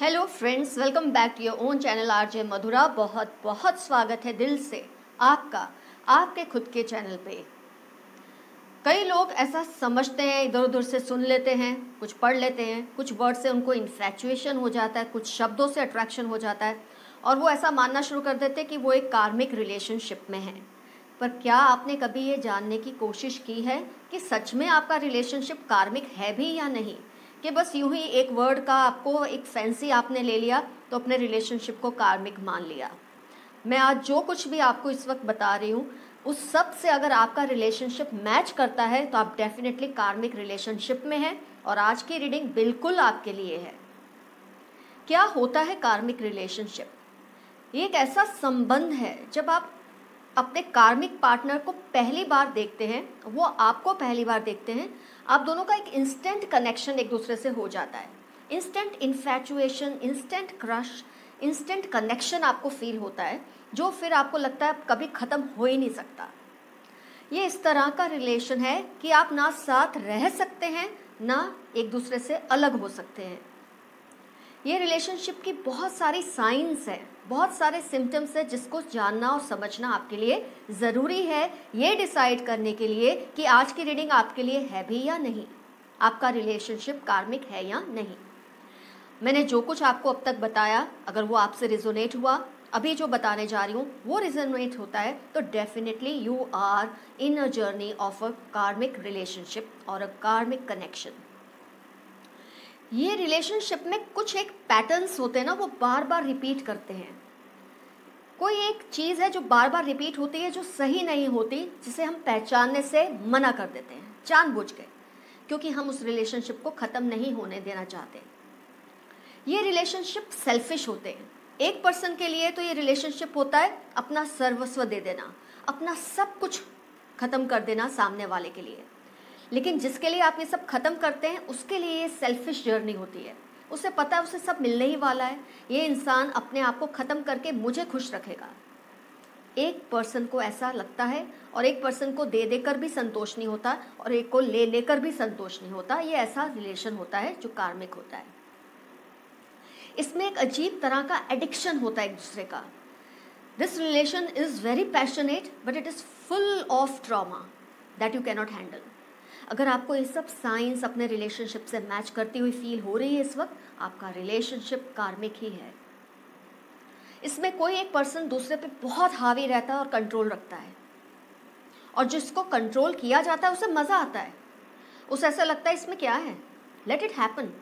Hello friends welcome back to your own channel RJ Madhura बहुत बहुत स्वागत है दिल से आपका, आपके खुद के चैनल पे। कई लोग ऐसा समझते हैं इधर उधर से सुन लेते हैं, कुछ पढ़ लेते हैं, कुछ वर्ड से उनको इन्फेचुएशन हो जाता है, कुछ शब्दों से अट्रैक्शन हो जाता है, और वो ऐसा मानना शुरू कर देते हैं कि वो एक कार्मिक रिलेशनशिप में है। पर क्या आपने कभी ये जानने की कोशिश की है कि सच में आपका रिलेशनशिप कार्मिक है भी या नहीं? कि बस यूँ ही एक वर्ड का आपको एक फैंसी आपने ले लिया तो अपने रिलेशनशिप को कार्मिक मान लिया। मैं आज जो कुछ भी आपको इस वक्त बता रही हूँ, उस सबसे अगर आपका रिलेशनशिप मैच करता है तो आप डेफिनेटली कार्मिक रिलेशनशिप में हैं और आज की रीडिंग बिल्कुल आपके लिए है। क्या होता है कार्मिक रिलेशनशिप ये एक ऐसा संबंध है, जब आप अपने कार्मिक पार्टनर को पहली बार देखते हैं, वो आपको पहली बार देखते हैं आप दोनों का एक इंस्टेंट कनेक्शन एक दूसरे से हो जाता है। Instant infatuation instant crush instant connection आपको फील होता है, जो फिर आपको लगता है कभी ख़त्म हो ही नहीं सकता। ये इस तरह का रिलेशन है कि आप ना साथ रह सकते हैं, ना एक दूसरे से अलग हो सकते हैं। ये रिलेशनशिप की बहुत सारी साइंस है। बहुत सारे सिम्टम्स है जिसको जानना और समझना आपके लिए ज़रूरी है। ये डिसाइड करने के लिए कि आज की रीडिंग आपके लिए है भी या नहीं। आपका रिलेशनशिप कार्मिक है या नहीं। मैंने जो कुछ आपको अब तक बताया, अगर वो आपसे रिजोनेट हुआ, अभी जो बताने जा रही हूँ, वो रिजोनेट होता है तो definitely you are in a journey of a karmic relationship और अ कार्मिक कनेक्शन ये रिलेशनशिप में कुछ एक पैटर्न्स होते हैं ना, वो बार बार रिपीट करते हैं। कोई एक चीज़ है जो बार बार रिपीट होती है, जो सही नहीं होती, जिसे हम पहचानने से मना कर देते हैं, जानबूझ के, क्योंकि हम उस रिलेशनशिप को ख़त्म नहीं होने देना चाहते। ये रिलेशनशिप सेल्फिश होते हैं। एक पर्सन के लिए तो ये रिलेशनशिप होता है, अपना सर्वस्व दे देना, अपना सब कुछ ख़त्म कर देना सामने वाले के लिए। लेकिन जिसके लिए आप ये सब खत्म करते हैं, उसके लिए ये सेल्फिश जर्नी होती है। उसे पता है, उसे सब मिलने ही वाला है। ये इंसान अपने आप को ख़त्म करके मुझे खुश रखेगा। एक पर्सन को ऐसा लगता है और एक पर्सन को दे देकर भी संतोष नहीं होता और एक को ले लेकर भी संतोष नहीं होता। ये ऐसा रिलेशन होता है जो कार्मिक होता है। इसमें एक अजीब तरह का एडिक्शन होता है एक दूसरे का। This relation is very passionate but it is full of trauma that you cannot handle अगर आपको ये सब साइंस अपने रिलेशनशिप से मैच करती हुई फील हो रही है इस वक्त, आपका रिलेशनशिप कार्मिक ही है। इसमें कोई एक पर्सन दूसरे पे बहुत हावी रहता है और कंट्रोल रखता है। और जिसको कंट्रोल किया जाता है, उसे मज़ा आता है। उसे ऐसा लगता है, इसमें क्या है? लेट इट हैपन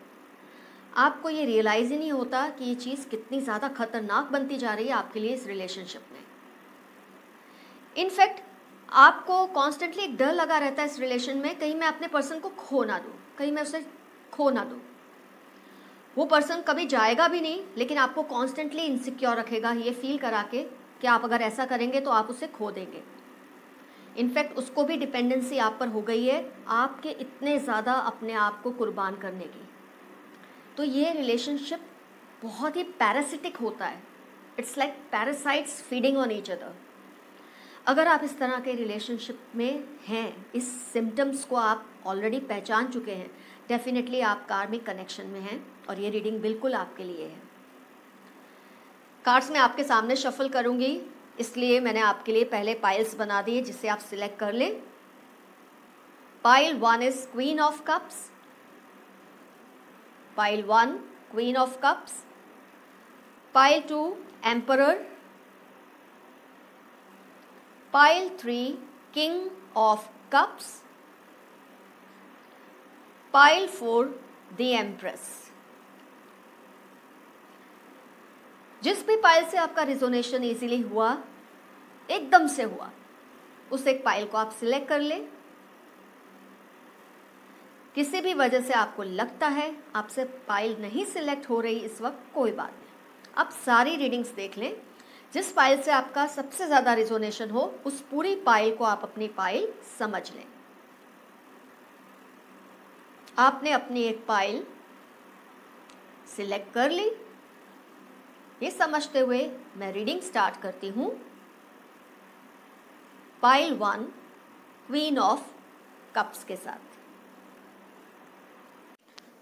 आपको ये रियलाइज़ ही नहीं होता कि ये चीज़ कितनी ज़्यादा खतरनाक बनती जा रही है आपके लिए इस रिलेशनशिप में। इनफैक्ट आपको कॉन्स्टेंटली एक डर लगा रहता है इस रिलेशन में, कहीं मैं अपने पर्सन को खो ना दूँ, कहीं मैं उसे खो ना दूँ। वो पर्सन कभी जाएगा भी नहीं, लेकिन आपको कॉन्स्टेंटली इनसिक्योर रखेगा, ये फील करा के कि आप अगर ऐसा करेंगे तो आप उसे खो देंगे। इनफैक्ट उसको भी डिपेंडेंसी आप पर हो गई है, आपके इतने ज़्यादा अपने आप को कुर्बान करने की। तो ये रिलेशनशिप बहुत ही पैरासिटिक होता है। It's like parasites feeding on each other अगर आप इस तरह के रिलेशनशिप में हैं, इस सिम्टम्स को आप ऑलरेडी पहचान चुके हैं डेफिनेटली आप कार्मिक कनेक्शन में हैं और ये रीडिंग बिल्कुल आपके लिए है। कार्ड्स मैं आपके सामने शफल करूँगी, इसलिए मैंने आपके लिए पहले पाइल्स बना दिए, जिसे आप सिलेक्ट कर लें। Pile one is queen of cups pile one queen of cups pile two emperor Pile 3 King of Cups. Pile 4 The Empress. जिस भी पाइल से आपका रिजोनेशन इजीली हुआ, एकदम से हुआ, उस एक पाइल को आप सिलेक्ट कर ले किसी भी वजह से आपको लगता है आपसे पाइल नहीं सिलेक्ट हो रही, इस वक्त कोई बात नहीं आप सारी रीडिंग्स देख लें जिस पाइल से आपका सबसे ज़्यादा रिजोनेशन हो, उस पूरी पाइल को आप अपनी पाइल समझ लें। आपने अपनी एक पाइल सिलेक्ट कर ली। ये समझते हुए मैं रीडिंग स्टार्ट करती हूँ। Pile one queen of cups के साथ।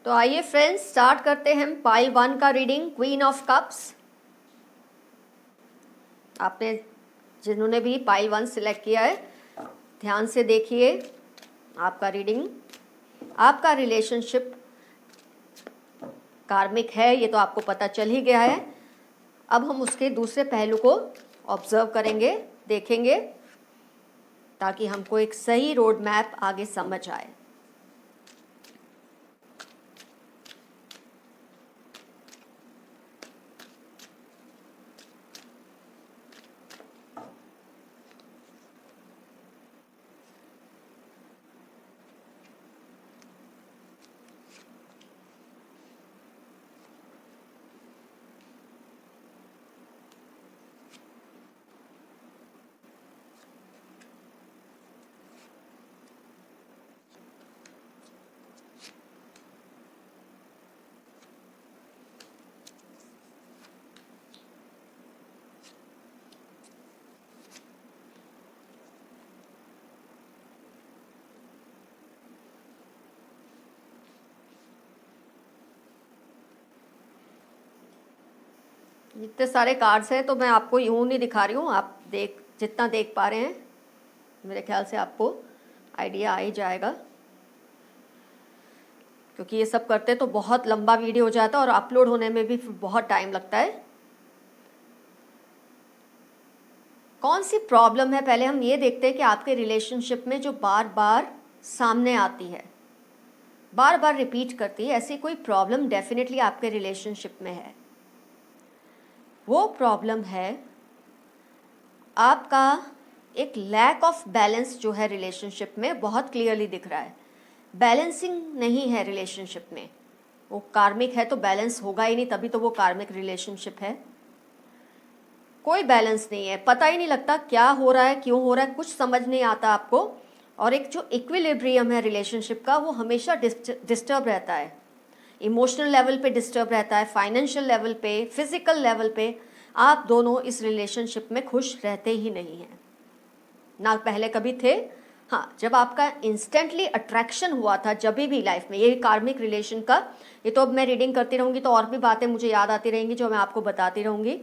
तो आइए फ्रेंड्स स्टार्ट करते हैं। पाइल वन का रीडिंग क्वीन ऑफ़ कप्स आपने जिन्होंने भी पाइल वन सिलेक्ट किया है, ध्यान से देखिए आपका रीडिंग। आपका रिलेशनशिप कार्मिक है, ये तो आपको पता चल ही गया है। अब हम उसके दूसरे पहलू को ऑब्ज़र्व करेंगे, देखेंगे, ताकि हमको एक सही रोड मैप आगे समझ आए। जितने सारे कार्ड्स हैं तो मैं आपको यूँ नहीं दिखा रही हूँ। आप देख, जितना देख पा रहे हैं, मेरे ख्याल से आपको आइडिया आ ही जाएगा। क्योंकि ये सब करते तो बहुत लंबा वीडियो हो जाता है और अपलोड होने में भी बहुत टाइम लगता है। कौन सी प्रॉब्लम है? पहले हम ये देखते हैं कि आपके रिलेशनशिप में जो बार बार सामने आती है बार बार रिपीट करती है, ऐसी कोई प्रॉब्लम डेफिनेटली आपके रिलेशनशिप में है। वो प्रॉब्लम है आपका एक लैक ऑफ़ बैलेंस जो है रिलेशनशिप में बहुत क्लियरली दिख रहा है। बैलेंसिंग नहीं है रिलेशनशिप में। वो कार्मिक है तो बैलेंस होगा ही नहीं, तभी तो वो कार्मिक रिलेशनशिप है। कोई बैलेंस नहीं है। पता ही नहीं लगता क्या हो रहा है, क्यों हो रहा है, कुछ समझ नहीं आता आपको। और एक जो इक्विलिब्रियम है रिलेशनशिप का, वो हमेशा डिस्टर्ब रहता है। इमोशनल लेवल पे डिस्टर्ब रहता है, फाइनेंशियल लेवल पे, फ़िज़िकल लेवल पे, आप दोनों इस रिलेशनशिप में खुश रहते ही नहीं हैं। ना पहले कभी थे। हाँ जब आपका इंस्टेंटली अट्रैक्शन हुआ था जब भी लाइफ में, ये कार्मिक रिलेशन का, ये तो अब मैं रीडिंग करती रहूँगी तो और भी बातें मुझे याद आती रहेंगी, जो मैं आपको बताती रहूँगी।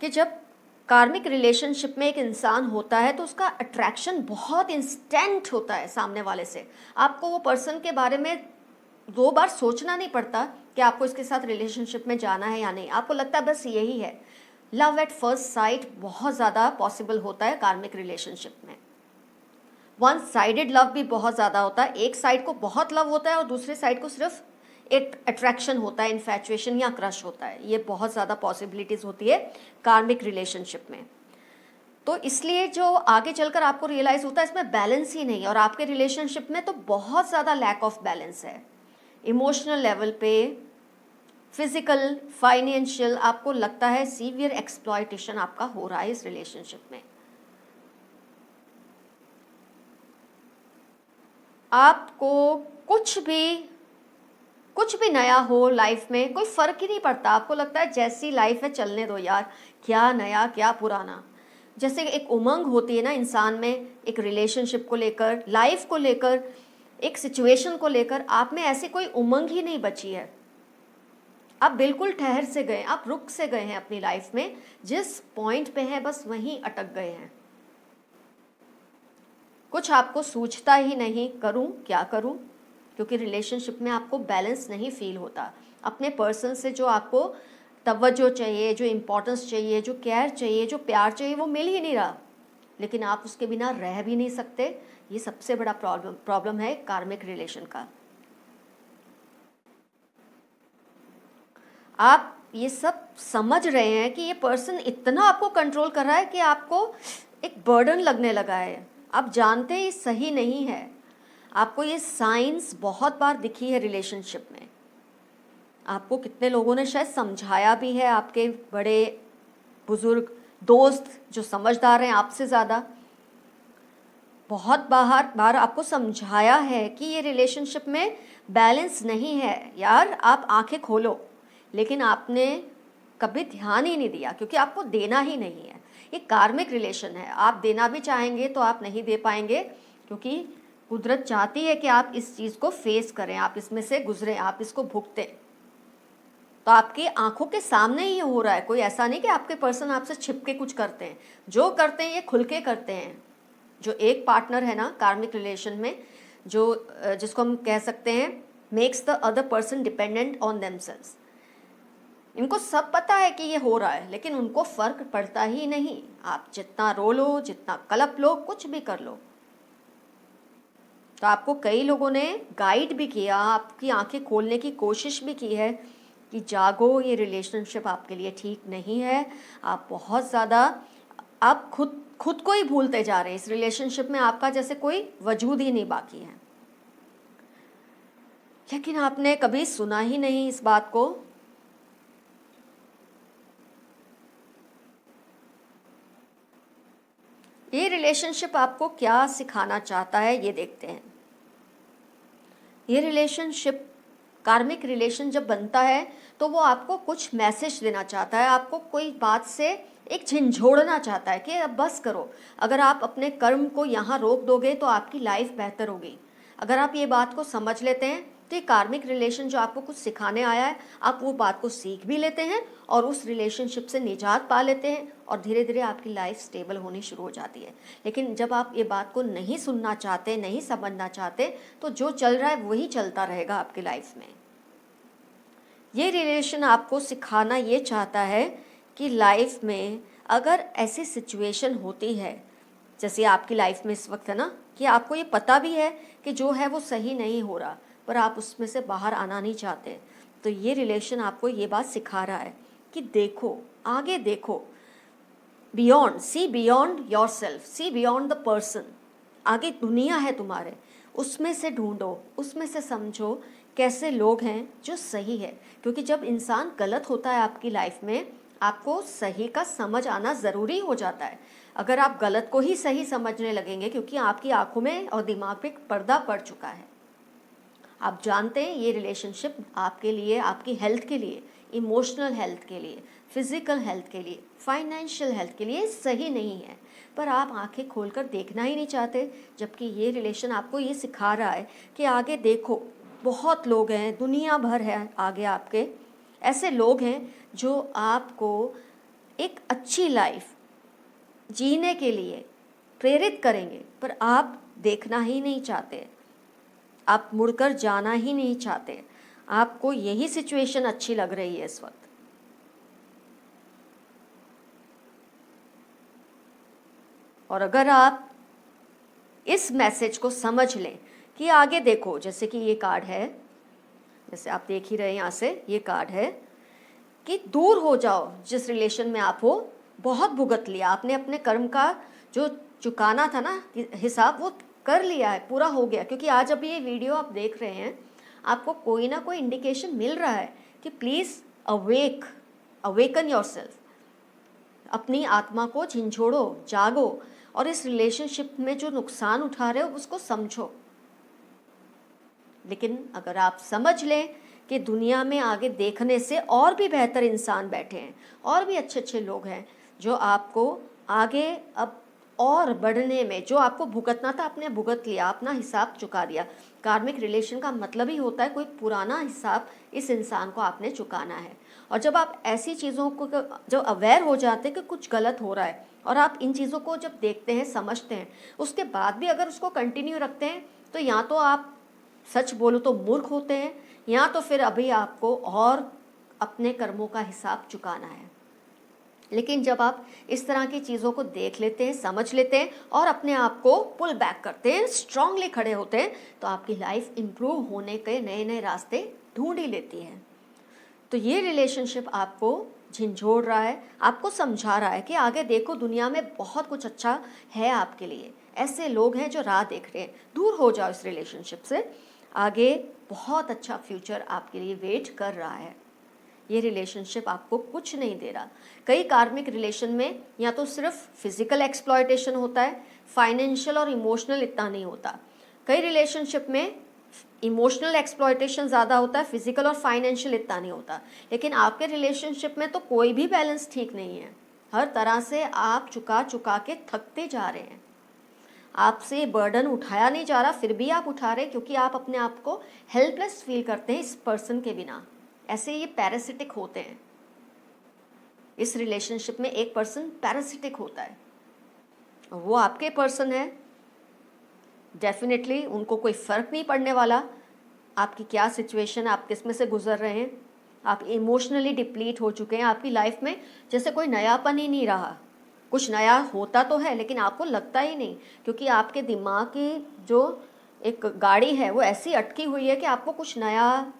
कि जब कार्मिक रिलेशनशिप में एक इंसान होता है तो उसका अट्रैक्शन बहुत इंस्टेंट होता है सामने वाले से। आपको वो पर्सन के बारे में दो बार सोचना नहीं पड़ता कि आपको इसके साथ रिलेशनशिप में जाना है या नहीं। आपको लगता है बस यही है। लव एट फ़र्स्ट साइट बहुत ज़्यादा पॉसिबल होता है कार्मिक रिलेशनशिप में। वन साइडेड लव भी बहुत ज़्यादा होता है। एक साइड को बहुत लव होता है और दूसरे साइड को सिर्फ़ एक अट्रैक्शन होता है इन्फेचुएशन या क्रश होता है। ये बहुत ज़्यादा पॉसिबिलिटीज़ होती है कार्मिक रिलेशनशिप में। तो इसलिए जो आगे चलकर आपको रियलाइज़ होता है, इसमें बैलेंस ही नहीं और आपके रिलेशनशिप में तो बहुत ज़्यादा लैक ऑफ़ बैलेंस है। इमोशनल लेवल पे, फ़िज़िकल, फाइनेंशियल, आपको लगता है सीवियर एक्सप्लॉयटेशन आपका हो रहा है इस रिलेशनशिप में। आपको कुछ भी कुछ भी नया हो लाइफ में, कोई फ़र्क ही नहीं पड़ता। आपको लगता है जैसी लाइफ है, चलने दो यार, क्या नया, क्या पुराना। जैसे एक उमंग होती है ना इंसान में, एक रिलेशनशिप को लेकर, लाइफ को लेकर एक सिचुएशन को लेकर आप में ऐसी कोई उमंग ही नहीं बची है। आप बिल्कुल ठहर से गए, आप रुक से गए हैं अपनी लाइफ में, जिस पॉइंट पे हैं, बस वहीं अटक गए हैं। कुछ आपको सूझता ही नहीं, करूँ, क्या करूँ? क्योंकि रिलेशनशिप में आपको बैलेंस नहीं फील होता। अपने पर्सन से जो आपको तवज्जो चाहिए, जो इम्पोर्टेंस चाहिए, जो केयर चाहिए, जो प्यार चाहिए, वो मिल ही नहीं रहा। लेकिन आप उसके बिना रह भी नहीं सकते ये सबसे बड़ा प्रॉब्लम प्रॉब्लम है कार्मिक रिलेशन का। आप ये सब समझ रहे हैं कि ये पर्सन इतना आपको कंट्रोल कर रहा है कि आपको एक बर्डन लगने लगा है। आप जानते हैं ये सही नहीं है। आपको ये साइंस बहुत बार दिखी है रिलेशनशिप में। आपको कितने लोगों ने शायद समझाया भी है आपके बड़े बुज़ुर्ग, दोस्त जो समझदार हैं आपसे ज़्यादा। बहुत बाहर बार आपको समझाया है कि ये रिलेशनशिप में बैलेंस नहीं है। यार, आप आँखें खोलो, लेकिन आपने कभी ध्यान ही नहीं दिया, क्योंकि आपको देना ही नहीं है। ये कार्मिक रिलेशन है। आप देना भी चाहेंगे तो आप नहीं दे पाएँगे, क्योंकि कुदरत चाहती है कि आप इस चीज़ को फेस करें, आप इसमें से गुजरें, आप इसको भुगतें। तो आपकी आँखों के सामने ही हो रहा है। कोई ऐसा नहीं कि आपके पर्सन आपसे छिप के कुछ करते हैं। जो करते हैं, ये खुल के करते हैं। जो एक पार्टनर है ना कार्मिक रिलेशन में, जो जिसको हम कह सकते हैं makes the other person dependent on them इनको सब पता है कि ये हो रहा है, लेकिन उनको फ़र्क पड़ता ही नहीं। आप जितना रो लो, जितना कलप लो, कुछ भी कर लो। तो आपको कई लोगों ने गाइड भी किया, आपकी आँखें खोलने की कोशिश भी की है कि जागो, ये रिलेशनशिप आपके लिए ठीक नहीं है। आप बहुत ज़्यादा, आप खुद खुद को ही भूलते जा रहे हैं। इस रिलेशनशिप में आपका जैसे कोई वजूद ही नहीं बाकी है। लेकिन आपने कभी सुना ही नहीं इस बात को? ये रिलेशनशिप आपको क्या सिखाना चाहता है, ये देखते हैं। ये रिलेशनशिप कार्मिक रिलेशन जब बनता है तो वो आपको कुछ मैसेज देना चाहता है, आपको कोई बात से एक झिझोड़ना चाहता है कि अब बस करो। अगर आप अपने कर्म को यहाँ रोक दोगे तो आपकी लाइफ बेहतर होगी। अगर आप ये बात को समझ लेते हैं तो कार्मिक रिलेशन जो आपको कुछ सिखाने आया है, आप वो बात को सीख भी लेते हैं और उस रिलेशनशिप से निजात पा लेते हैं और धीरे धीरे आपकी लाइफ स्टेबल होनी शुरू हो जाती है। लेकिन जब आप ये बात को नहीं सुनना चाहते, नहीं समझना चाहते तो जो चल रहा है वही चलता रहेगा आपकी लाइफ में। ये रिलेशन आपको सिखाना ये चाहता है कि लाइफ में अगर ऐसी सिचुएशन होती है, जैसे आपकी लाइफ में इस वक्त है ना, कि आपको ये पता भी है कि जो है वो सही नहीं हो रहा। पर आप उसमें से बाहर आना नहीं चाहते। तो ये रिलेशन आपको ये बात सिखा रहा है कि देखो, आगे देखो। Beyond see beyond yourself see beyond the person आगे दुनिया है तुम्हारे। उसमें से ढूंढो, उसमें से समझो कैसे लोग हैं जो सही है। क्योंकि जब इंसान गलत होता है आपकी लाइफ में, आपको सही का समझ आना ज़रूरी हो जाता है। अगर आप गलत को ही सही समझने लगेंगे, क्योंकि आपकी आँखों में और दिमाग पे पर्दा पड़ चुका है। आप जानते हैं, ये रिलेशनशिप आपके लिए, आपकी हेल्थ के लिए इमोशनल हेल्थ के लिए फ़िज़िकल हेल्थ के लिए फाइनेंशियल हेल्थ के लिए सही नहीं है। पर आप आँखें खोलकर देखना ही नहीं चाहते, जबकि ये रिलेशन आपको ये सिखा रहा है कि आगे देखो, बहुत लोग हैं, दुनिया भर है आगे आपके। ऐसे लोग हैं जो आपको एक अच्छी लाइफ जीने के लिए प्रेरित करेंगे, पर आप देखना ही नहीं चाहते। आप मुड़कर जाना ही नहीं चाहते। आपको यही सिचुएशन अच्छी लग रही है इस वक्त। और अगर आप इस मैसेज को समझ लें कि आगे देखो, जैसे कि ये कार्ड है, जैसे आप देख ही रहे यहाँ से, ये कार्ड है, कि दूर हो जाओ, जिस रिलेशन में आप हो, बहुत भुगत लिया। आपने अपने कर्म का जो चुकाना था ना हिसाब वो कर लिया है, पूरा हो गया। क्योंकि आज अभी ये वीडियो आप देख रहे हैं, आपको कोई ना कोई इंडिकेशन मिल रहा है कि please awake awaken yourself अपनी आत्मा को झिझोड़ो, जागो और इस रिलेशनशिप में जो नुकसान उठा रहे हो, उसको समझो। लेकिन अगर आप समझ लें कि दुनिया में आगे देखने से और भी बेहतर इंसान बैठे हैं, और भी अच्छे अच्छे लोग हैं, जो आपको आगे अब और बढ़ने में, जो आपको भुगतना था, आपने भुगत लिया, अपना हिसाब चुका दिया। कार्मिक रिलेशन का मतलब ही होता है, कोई पुराना हिसाब इस इंसान को आपने चुकाना है। और जब आप ऐसी चीज़ों को जब अवेयर हो जाते हैं कि कुछ गलत हो रहा है, और आप इन चीज़ों को जब देखते हैं, समझते हैं, उसके बाद भी अगर उसको कंटिन्यू रखते हैं तो या तो आप सच बोलो तो मूर्ख होते हैं, या तो फिर अभी आपको और अपने कर्मों का हिसाब चुकाना है। लेकिन जब आप इस तरह की चीज़ों को देख लेते हैं, समझ लेते हैं और अपने आप को पुल बैक करते हैं स्ट्रांगली खड़े होते हैं तो आपकी लाइफ इम्प्रूव होने के नए नए रास्ते ढूंढ ही लेती है। तो ये रिलेशनशिप आपको झिझोड़ रहा है, आपको समझा रहा है कि आगे देखो, दुनिया में बहुत कुछ अच्छा है आपके लिए। ऐसे लोग हैं जो राह देख रहे हैं। दूर हो जाओ इस रिलेशनशिप से। आगे बहुत अच्छा फ्यूचर आपके लिए वेट कर रहा है। ये रिलेशनशिप आपको कुछ नहीं दे रहा। कई कार्मिक रिलेशन में या तो सिर्फ़ फ़िज़िकल एक्सप्लॉयटेशन होता है फाइनेंशियल और इमोशनल इतना नहीं होता। कई रिलेशनशिप में इमोशनल एक्सप्लॉयटेशन ज़्यादा होता है फ़िज़िकल और फाइनेंशियल इतना नहीं होता। लेकिन आपके रिलेशनशिप में तो कोई भी बैलेंस ठीक नहीं है। हर तरह से आप चुका चुका के थकते जा रहे हैं। आपसे बर्डन उठाया नहीं जा रहा, फिर भी आप उठा रहे क्योंकि आप अपने आप को हेल्पलेस फील करते हैं इस पर्सन के बिना। ऐसे ये पैरासिटिक होते हैं। इस रिलेशनशिप में एक पर्सन पैरासिटिक होता है। वो आपके पर्सन है। डेफिनेटली उनको कोई फ़र्क नहीं पड़ने वाला। आपकी क्या सिचुएशन आप किसमें से गुजर रहे हैं? आप इमोशनली डिप्लीट हो चुके हैं आपकी लाइफ में। जैसे कोई नयापन ही नहीं रहा। कुछ नया होता तो है, लेकिन आपको लगता ही नहीं। क्योंकि आपके दिमाग की जो एक गाड़ी है, वो ऐसी अटकी हुई है कि आपको कुछ नया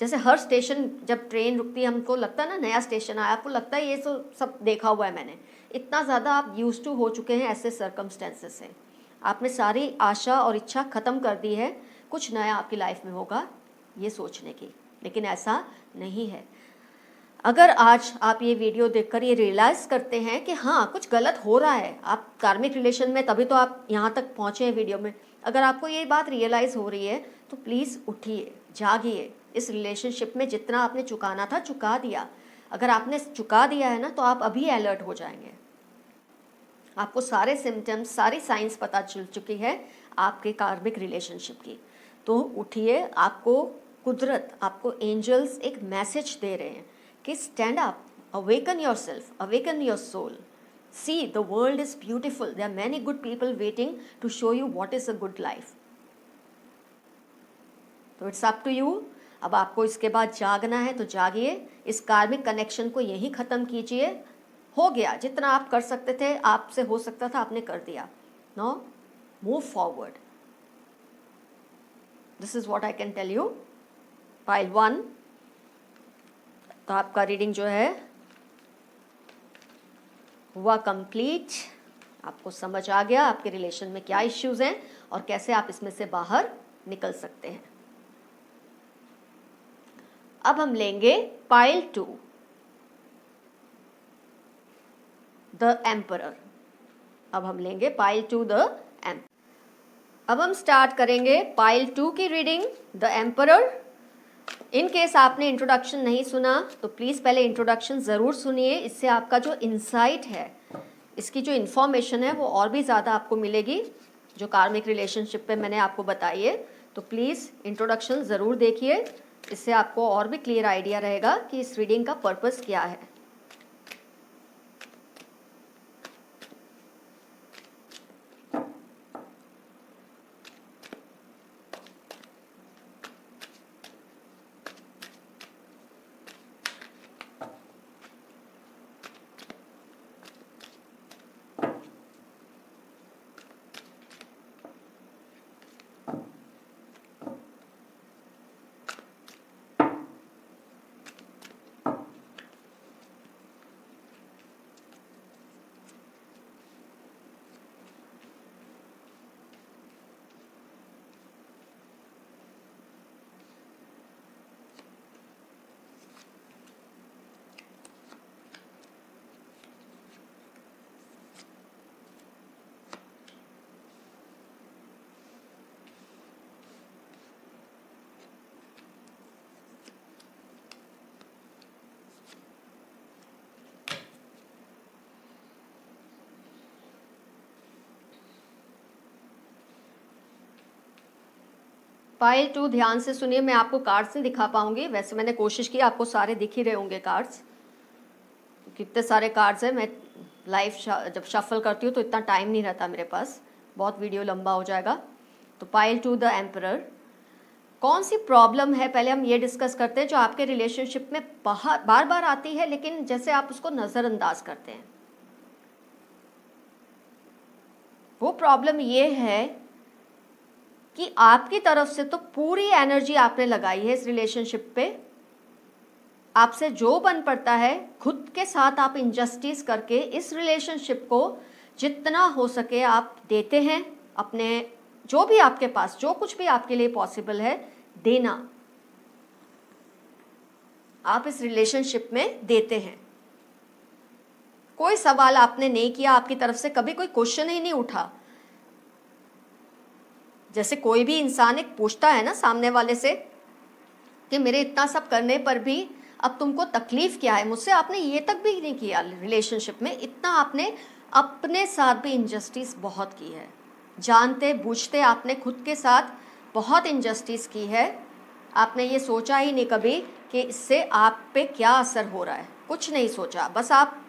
जैसे हर स्टेशन जब ट्रेन रुकती है, हमको लगता है ना नया स्टेशन आया, आपको लगता है ये सो सब देखा हुआ है मैंने। इतना ज़्यादा आप यूज़ टू हो चुके हैं ऐसे सर्कमस्टेंसेस से। आपने सारी आशा और इच्छा ख़त्म कर दी है, कुछ नया आपकी लाइफ में होगा, ये सोचने की। लेकिन ऐसा नहीं है। अगर आज आप ये वीडियो देखकर ये रियलाइज़ करते हैं कि हाँ कुछ गलत हो रहा है, आप कार्मिक रिलेशन में तभी तो आप यहाँ तक पहुँचे हैं वीडियो में। अगर आपको ये बात रियलाइज़ हो रही है तो प्लीज़ उठिए, जागिए। इस रिलेशनशिप में जितना आपने चुकाना था, चुका दिया। अगर आपने चुका दिया है ना तो आप अभी अलर्ट हो जाएँगे। आपको सारे सिम्टम्स सारी साइंस पता चल चुकी है आपके कार्मिक रिलेशनशिप की। तो उठिए, आपको कुदरत, आपको एंजल्स एक मैसेज दे रहे हैं कि stand up awaken yourself awaken your soul see the world is beautiful there are many good people waiting to show you what is a good life तो इट्स अप टू यू अब आपको इसके बाद जागना है तो जागिए। इस कार्मिक कनेक्शन को यही ख़त्म कीजिए। हो गया, जितना आप कर सकते थे, आपसे हो सकता था, आपने कर दिया। No move forward this is what I can tell you pile one तो आपका रीडिंग जो है, हुआ कंप्लीट आपको समझ आ गया आपके रिलेशन में क्या इश्यूज़ हैं और कैसे आप इसमें से बाहर निकल सकते हैं। अब हम लेंगे पाइल टू द एम्पर अब हम लेंगे पाइल टू द एम अब हम स्टार्ट करेंगे पाइल टू की reading the ampere in case आपने इंट्रोडक्शन नहीं सुना तो प्लीज़ पहले इंट्रोडक्शन ज़रूर सुनिए। इससे आपका जो इंसाइट है, इसकी जो इन्फॉर्मेशन है, वो और भी ज़्यादा आपको मिलेगी, जो कार्मिक रिलेशनशिप पे मैंने आपको बताई है। तो प्लीज़ इंट्रोडक्शन ज़रूर देखिए। इससे आपको और भी क्लियर आइडिया रहेगा कि इस रीडिंग का पर्पस क्या है। पाइल टू ध्यान से सुनिए, मैं आपको कार्ड्स नहीं दिखा पाऊँगी। वैसे मैंने कोशिश की, आपको सारे दिख ही रहे होंगे कार्ड्स कितने सारे कार्ड्स हैं, मैं लाइव जब शफल करती हूँ तो इतना टाइम नहीं रहता मेरे पास। बहुत वीडियो लंबा हो जाएगा। तो पाइल टू द एम्पर कौन सी प्रॉब्लम है? पहले हम ये डिस्कस करते हैं, जो आपके रिलेशनशिप में बार बार आती है, लेकिन जैसे आप उसको नज़रअंदाज करते हैं। वो प्रॉब्लम ये है कि आपकी तरफ़ से तो पूरी एनर्जी आपने लगाई है इस रिलेशनशिप पे। आपसे जो बन पड़ता है, खुद के साथ आप इंजस्टिस करके इस रिलेशनशिप को जितना हो सके आप देते हैं, अपने जो भी आपके पास, जो कुछ भी आपके लिए पॉसिबल है, देना। आप इस रिलेशनशिप में देते हैं। कोई सवाल आपने नहीं किया, आपकी तरफ़ से कभी कोई क्वेश्चन ही नहीं उठा। जैसे कोई भी इंसान एक पूछता है ना सामने वाले से कि मेरे इतना सब करने पर भी अब तुमको तकलीफ़ क्या है? मुझसे आपने ये तक भी नहीं किया रिलेशनशिप में। इतना आपने अपने साथ भी इनजस्टिस बहुत की है। जानते, बूझते आपने खुद के साथ बहुत इनजस्टिस की है। आपने ये सोचा ही नहीं कभी कि इससे आप पे क्या असर हो रहा है। कुछ नहीं सोचा। बस आप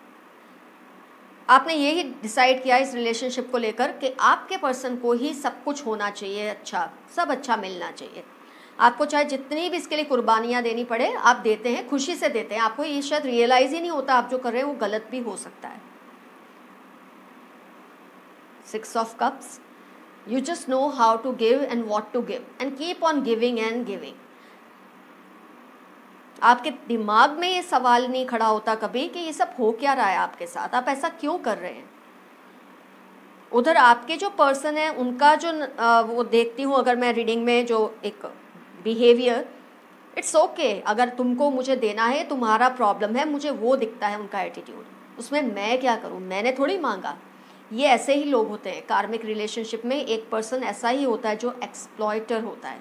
आपने यही डिसाइड किया इस रिलेशनशिप को लेकर कि आपके पर्सन को ही सब कुछ होना चाहिए अच्छा सब अच्छा मिलना चाहिए। आपको चाहे जितनी भी इसके लिए कुर्बानियाँ देनी पड़े, आप देते हैं, खुशी से देते हैं। आपको ये शायद रियलाइज़ ही नहीं होता, आप जो कर रहे हैं वो गलत भी हो सकता है। Six of cups you just know how to give and what to give and keep on giving and giving आपके दिमाग में ये सवाल नहीं खड़ा होता कभी कि ये सब हो क्या रहा है आपके साथ? आप ऐसा क्यों कर रहे हैं? उधर आपके जो पर्सन है, उनका जो वो देखती हूँ अगर मैं रीडिंग में जो एक बिहेवियर इट्स ओके अगर तुमको मुझे देना है, तुम्हारा प्रॉब्लम है, मुझे वो दिखता है उनका एटीट्यूड उसमें मैं क्या करूँ? मैंने थोड़ी मांगा। ये ऐसे ही लोग होते हैं। कार्मिक रिलेशनशिप में एक पर्सन ऐसा ही होता है जो एक्सप्लॉयटर होता है।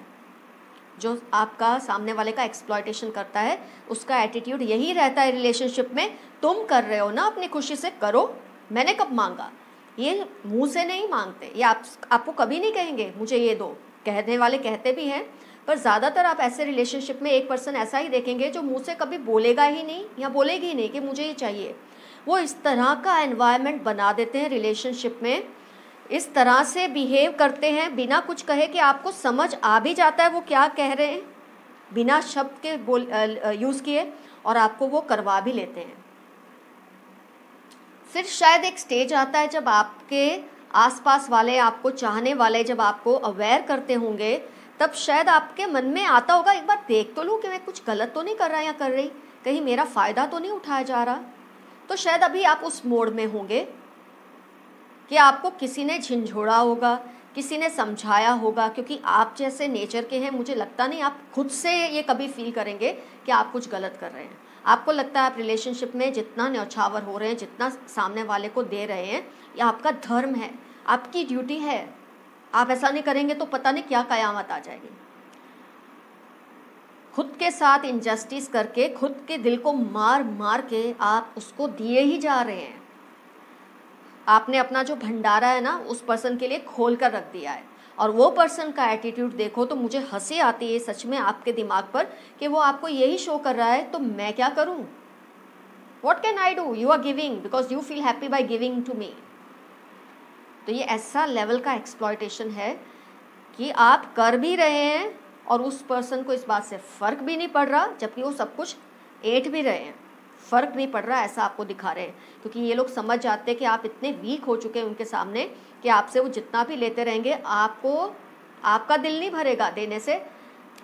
जो आपका सामने वाले का एक्सप्लॉयटेशन करता है, उसका एटीट्यूड यही रहता है रिलेशनशिप में, तुम कर रहे हो ना, अपनी खुशी से करो, मैंने कब मांगा? ये मुँह से नहीं मांगते, ये आप, आपको कभी नहीं कहेंगे, मुझे ये दो। कहने वाले कहते भी हैं, पर ज़्यादातर आप ऐसे रिलेशनशिप में एक पर्सन ऐसा ही देखेंगे जो मुँह से कभी बोलेगा ही नहीं, या बोलेगी ही नहीं कि मुझे ये चाहिए। वो इस तरह का एनवायरनमेंट बना देते हैं रिलेशनशिप में इस तरह से बिहेव करते हैं, बिना कुछ कहे कि आपको समझ आ भी जाता है वो क्या कह रहे हैं। बिना शब्द के बोल यूज़ किए और आपको वो करवा भी लेते हैं। फिर शायद एक स्टेज आता है जब आपके आसपास वाले, आपको चाहने वाले जब आपको अवेयर करते होंगे, तब शायद आपके मन में आता होगा, एक बार देख तो लूँ कि मैं कुछ गलत तो नहीं कर रहा या कर रही, कहीं मेरा फ़ायदा तो नहीं उठाया जा रहा। तो शायद अभी आप उस मोड में होंगे कि आपको किसी ने झिझोड़ा होगा, किसी ने समझाया होगा, क्योंकि आप जैसे नेचर के हैं, मुझे लगता नहीं आप खुद से ये कभी फील करेंगे कि आप कुछ गलत कर रहे हैं। आपको लगता है आप रिलेशनशिप में जितना न्यौछावर हो रहे हैं, जितना सामने वाले को दे रहे हैं, ये आपका धर्म है, आपकी ड्यूटी है। आप ऐसा नहीं करेंगे तो पता नहीं क्या कयामत आ जाएगी। खुद के साथ इनजस्टिस करके, खुद के दिल को मार मार के आप उसको दिए ही जा रहे हैं। आपने अपना जो भंडारा है ना, उस पर्सन के लिए खोल कर रख दिया है। और वो पर्सन का एटीट्यूड देखो तो मुझे हँसी आती है सच में आपके दिमाग पर कि वो आपको यही शो कर रहा है तो मैं क्या करूँ? What can I do you are giving because you feel happy by giving to me तो ये ऐसा लेवल का एक्सप्लॉयटेशन है कि आप कर भी रहे हैं और उस पर्सन को इस बात से फ़र्क भी नहीं पड़ रहा, जबकि वो सब कुछ एट भी रहे हैं। फ़र्क नहीं पड़ रहा ऐसा आपको दिखा रहे हैं। क्योंकि ये लोग समझ जाते हैं कि आप इतने वीक हो चुके हैं उनके सामने कि आपसे वो जितना भी लेते रहेंगे, आपको, आपका दिल नहीं भरेगा देने से।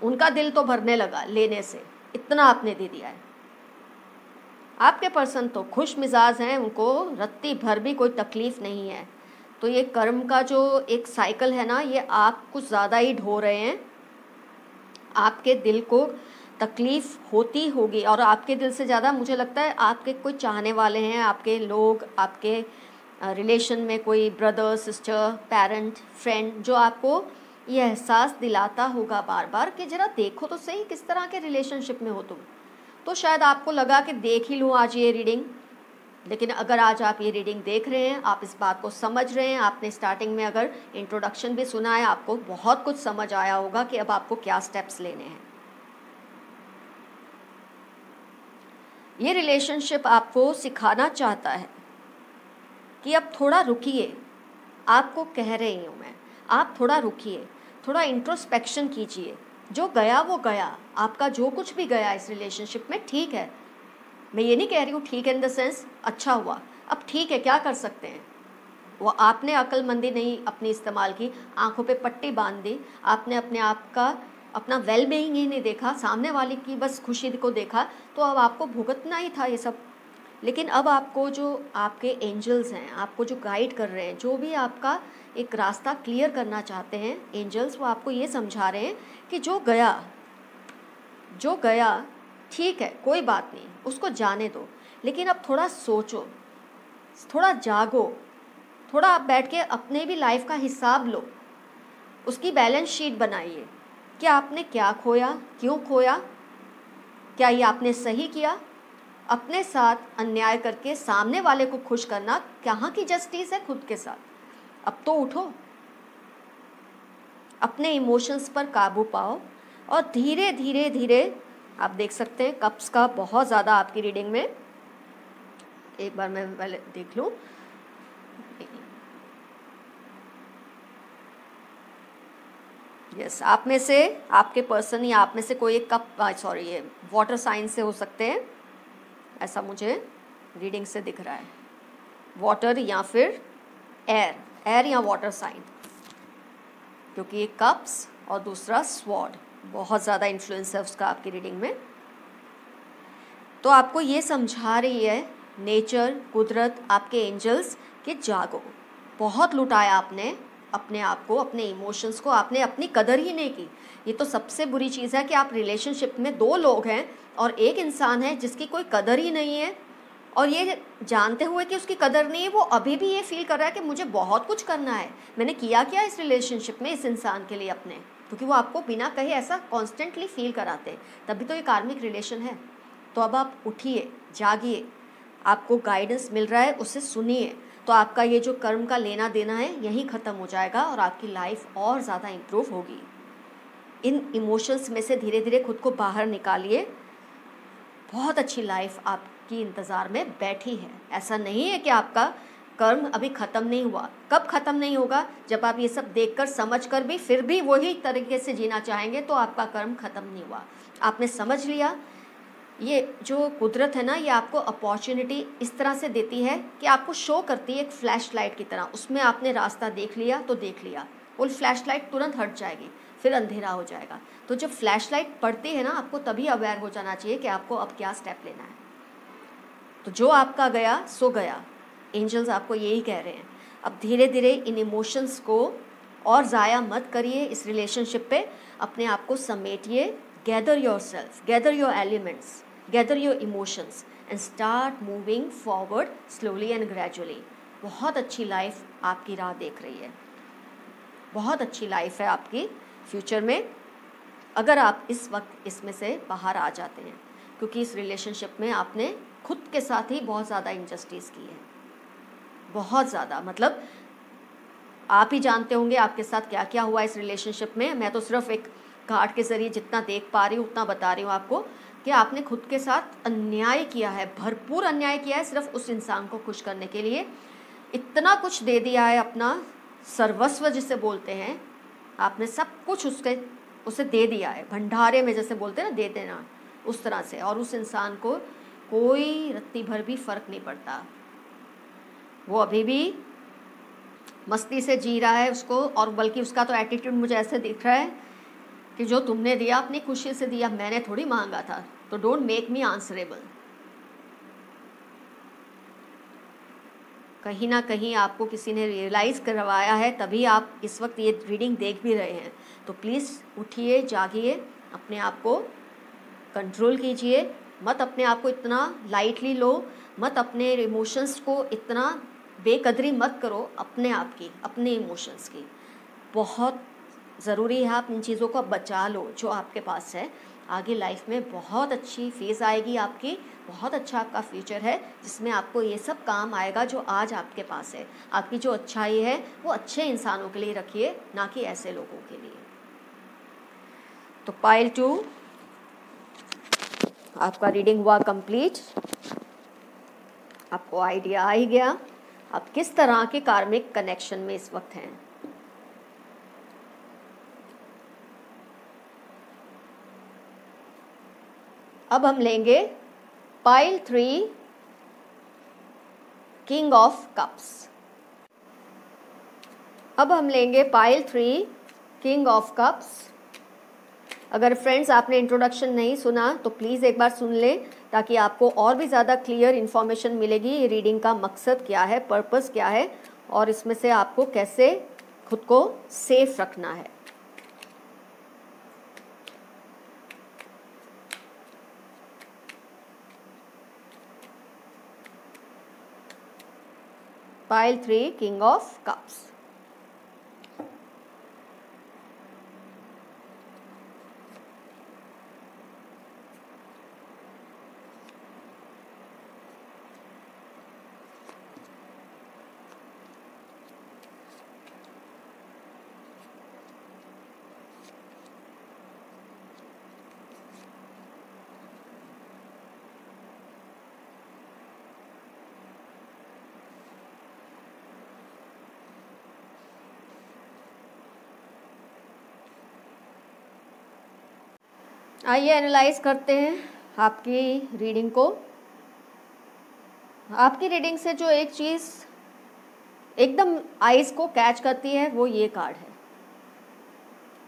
उनका दिल तो भरने लगा लेने से। इतना आपने दे दिया है। आपके पर्सन तो खुश मिजाज हैं, उनको रत्ती भर भी कोई तकलीफ़ नहीं है। तो ये कर्म का जो एक साइकिल है ना, ये आप कुछ ज़्यादा ही ढो रहे हैं। आपके दिल को तकलीफ़ होती होगी। और आपके दिल से ज़्यादा मुझे लगता है आपके कोई चाहने वाले हैं, आपके लोग, आपके रिलेशन में कोई ब्रदर सिस्टर पेरेंट फ्रेंड जो आपको ये एहसास दिलाता होगा बार बार कि ज़रा देखो तो सही किस तरह के रिलेशनशिप में हो तुम। तो शायद आपको लगा कि देख ही लूँ आज ये रीडिंग लेकिन अगर आज आप ये रीडिंग देख रहे हैं, आप इस बात को समझ रहे हैं, आपने स्टार्टिंग में अगर इंट्रोडक्शन भी सुना है, आपको बहुत कुछ समझ आया होगा कि अब आपको क्या स्टेप्स लेने हैं। ये रिलेशनशिप आपको सिखाना चाहता है कि अब थोड़ा रुकिए। आपको कह रही हूँ मैं, आप थोड़ा रुकिए, थोड़ा इंट्रोस्पेक्शन कीजिए। जो गया, वो गया। आपका जो कुछ भी गया इस रिलेशनशिप में, ठीक है। मैं ये नहीं कह रही हूँ, ठीक है इन द सेंस अच्छा हुआ। अब ठीक है, क्या कर सकते हैं? वो आपने अक्लमंदी नहीं अपनी इस्तेमाल की। आँखों पे पट्टी बाँध दी। आपने अपने आप का अपना वेल बीइंग ही नहीं देखा, सामने वाले की बस खुशी को देखा तो अब आपको भुगतना ही था ये सब। लेकिन अब आपको जो आपके एंजल्स हैं, आपको जो गाइड कर रहे हैं, जो भी आपका एक रास्ता क्लियर करना चाहते हैं एंजल्स वो आपको ये समझा रहे हैं कि जो गया जो गया, ठीक है, कोई बात नहीं, उसको जाने दो। लेकिन अब थोड़ा सोचो, थोड़ा जागो, थोड़ा आप बैठ के अपने भी लाइफ का हिसाब लो, उसकी बैलेंस शीट बनाइए। कि आपने क्या खोया? क्यों खोया? क्या ये आपने सही किया? अपने साथ अन्याय करके सामने वाले को खुश करना कहाँ की जस्टिस है खुद के साथ? अब तो उठो। अपने इमोशंस पर काबू पाओ और धीरे धीरे धीरे आप देख सकते हैं कप्स का बहुत ज़्यादा आपकी रीडिंग में। एक बार मैं पहले देख लूँ। यस आप में से, आपके पर्सन या आप में से कोई एक कप सॉरी ये वाटर साइन से हो सकते हैं। ऐसा मुझे रीडिंग से दिख रहा है। वाटर या फिर एयर एयर या वाटर साइन क्योंकि एक कप्स और दूसरा स्वॉर्ड बहुत ज़्यादा इन्फ्लुएंस है उसका आपकी रीडिंग में। तो आपको ये समझा रही है नेचर कुदरत, आपके एंजल्स के जागो। बहुत लुटाया आपने अपने आप को, अपने इमोशंस को आपने अपनी कदर ही नहीं की। ये तो सबसे बुरी चीज़ है कि आप रिलेशनशिप में दो लोग हैं और एक इंसान है जिसकी कोई कदर ही नहीं है। और ये जानते हुए कि उसकी कदर नहीं है, वो अभी भी ये फील कर रहा है कि मुझे बहुत कुछ करना है। मैंने किया क्या इस रिलेशनशिप में, इस इंसान के लिए अपने? क्योंकि वो आपको बिना कहे ऐसा कॉन्स्टेंटली फील कराते हैं। तभी तो ये कार्मिक रिलेशन है। तो अब आप उठिए, जागिए। आपको गाइडेंस मिल रहा है, उसे सुनिए। तो आपका ये जो कर्म का लेना देना है, यहीं ख़त्म हो जाएगा और आपकी लाइफ और ज़्यादा इम्प्रूव होगी। इन इमोशंस में से धीरे धीरे खुद को बाहर निकालिए। बहुत अच्छी लाइफ आपकी इंतज़ार में बैठी है। ऐसा नहीं है कि आपका कर्म अभी ख़त्म नहीं हुआ। कब ख़त्म नहीं होगा? जब आप ये सब देखकर, समझकर भी, फिर भी वही तरीके से जीना चाहेंगे तो आपका कर्म ख़त्म नहीं हुआ। आपने समझ लिया? ये जो कुदरत है ना, ये आपको अपॉर्चुनिटी इस तरह से देती है कि आपको शो करती है एक फ्लैश लाइट की तरह। उसमें आपने रास्ता देख लिया तो देख लिया। वो फ्लैश लाइट तुरंत हट जाएगी, फिर अंधेरा हो जाएगा। तो जब फ्लैश लाइट पड़ती है ना, आपको तभी अवेयर हो जाना चाहिए कि आपको अब क्या स्टेप लेना है। तो जो आपका गया, सो गया। एंजल्स आपको यही कह रहे हैं। अब धीरे धीरे इन इमोशंस को और ज़ाया मत करिए इस रिलेशनशिप पे। अपने आप को समेटिए। Gather yourself gather your elements gather your emotions and start moving forward slowly and gradually बहुत अच्छी लाइफ आपकी राह देख रही है। बहुत अच्छी लाइफ है आपकी फ्यूचर में। अगर आप इस वक्त इसमें से बाहर आ जाते हैं, क्योंकि इस रिलेशनशिप में आपने खुद के साथ ही बहुत ज़्यादा इंजस्टिस की है। बहुत ज़्यादा मतलब आप ही जानते होंगे आपके साथ क्या क्या हुआ इस रिलेशनशिप में। मैं तो सिर्फ़ एक कार्ड के ज़रिए जितना देख पा रही हूँ, उतना बता रही हूँ आपको। कि आपने खुद के साथ अन्याय किया है, भरपूर अन्याय किया है सिर्फ़ उस इंसान को खुश करने के लिए। इतना कुछ दे दिया है अपना सर्वस्व जिसे बोलते हैं। आपने सब कुछ उसके, उसे दे दिया है। भंडारे में जैसे बोलते हैं ना, दे देना उस तरह से। और उस इंसान को कोई रत्ती भर भी फ़र्क नहीं पड़ता। वो अभी भी मस्ती से जी रहा है उसको, और बल्कि उसका तो एटीट्यूड मुझे ऐसे दिख रहा है कि जो तुमने दिया, अपनी खुशी से दिया, मैंने थोड़ी मांगा था। तो डोंट मेक मी आंसरेबल। कहीं ना कहीं आपको किसी ने रियलाइज़ करवाया है, तभी आप इस वक्त ये रीडिंग देख भी रहे हैं। तो प्लीज़ उठिए, जागिए, अपने आप को कंट्रोल कीजिए। मत अपने आप को इतना लाइटली लो, मत अपने इमोशंस को इतना बेकदरी मत करो अपने आप की, अपने इमोशंस की। बहुत ज़रूरी है आप इन चीज़ों को बचा लो, जो आपके पास है। आगे लाइफ में बहुत अच्छी फ़ेज़ आएगी आपकी, बहुत अच्छा आपका फ्यूचर है, जिसमें आपको ये सब काम आएगा जो आज आपके पास है। आपकी जो अच्छाई है, वो अच्छे इंसानों के लिए रखिए, ना कि ऐसे लोगों के लिए। तो पाइल टू आपका रीडिंग हुआ कंप्लीट आपको आइडिया आ ही गया। आप किस तरह के कार्मिक कनेक्शन में इस वक्त हैं? अब हम लेंगे pile three king of cups अब हम लेंगे pile three king of cups अगर फ्रेंड्स आपने इंट्रोडक्शन नहीं सुना तो प्लीज़ एक बार सुन लें, ताकि आपको और भी ज़्यादा क्लियर इन्फॉर्मेशन मिलेगी रीडिंग का मकसद क्या है पर्पस क्या है, और इसमें से आपको कैसे खुद को सेफ़ रखना है। Pile 3 king of cups आइए एनालाइज करते हैं आपकी रीडिंग को। आपकी रीडिंग से जो एक चीज़ एकदम आइज़ को कैच करती है, वो ये कार्ड है।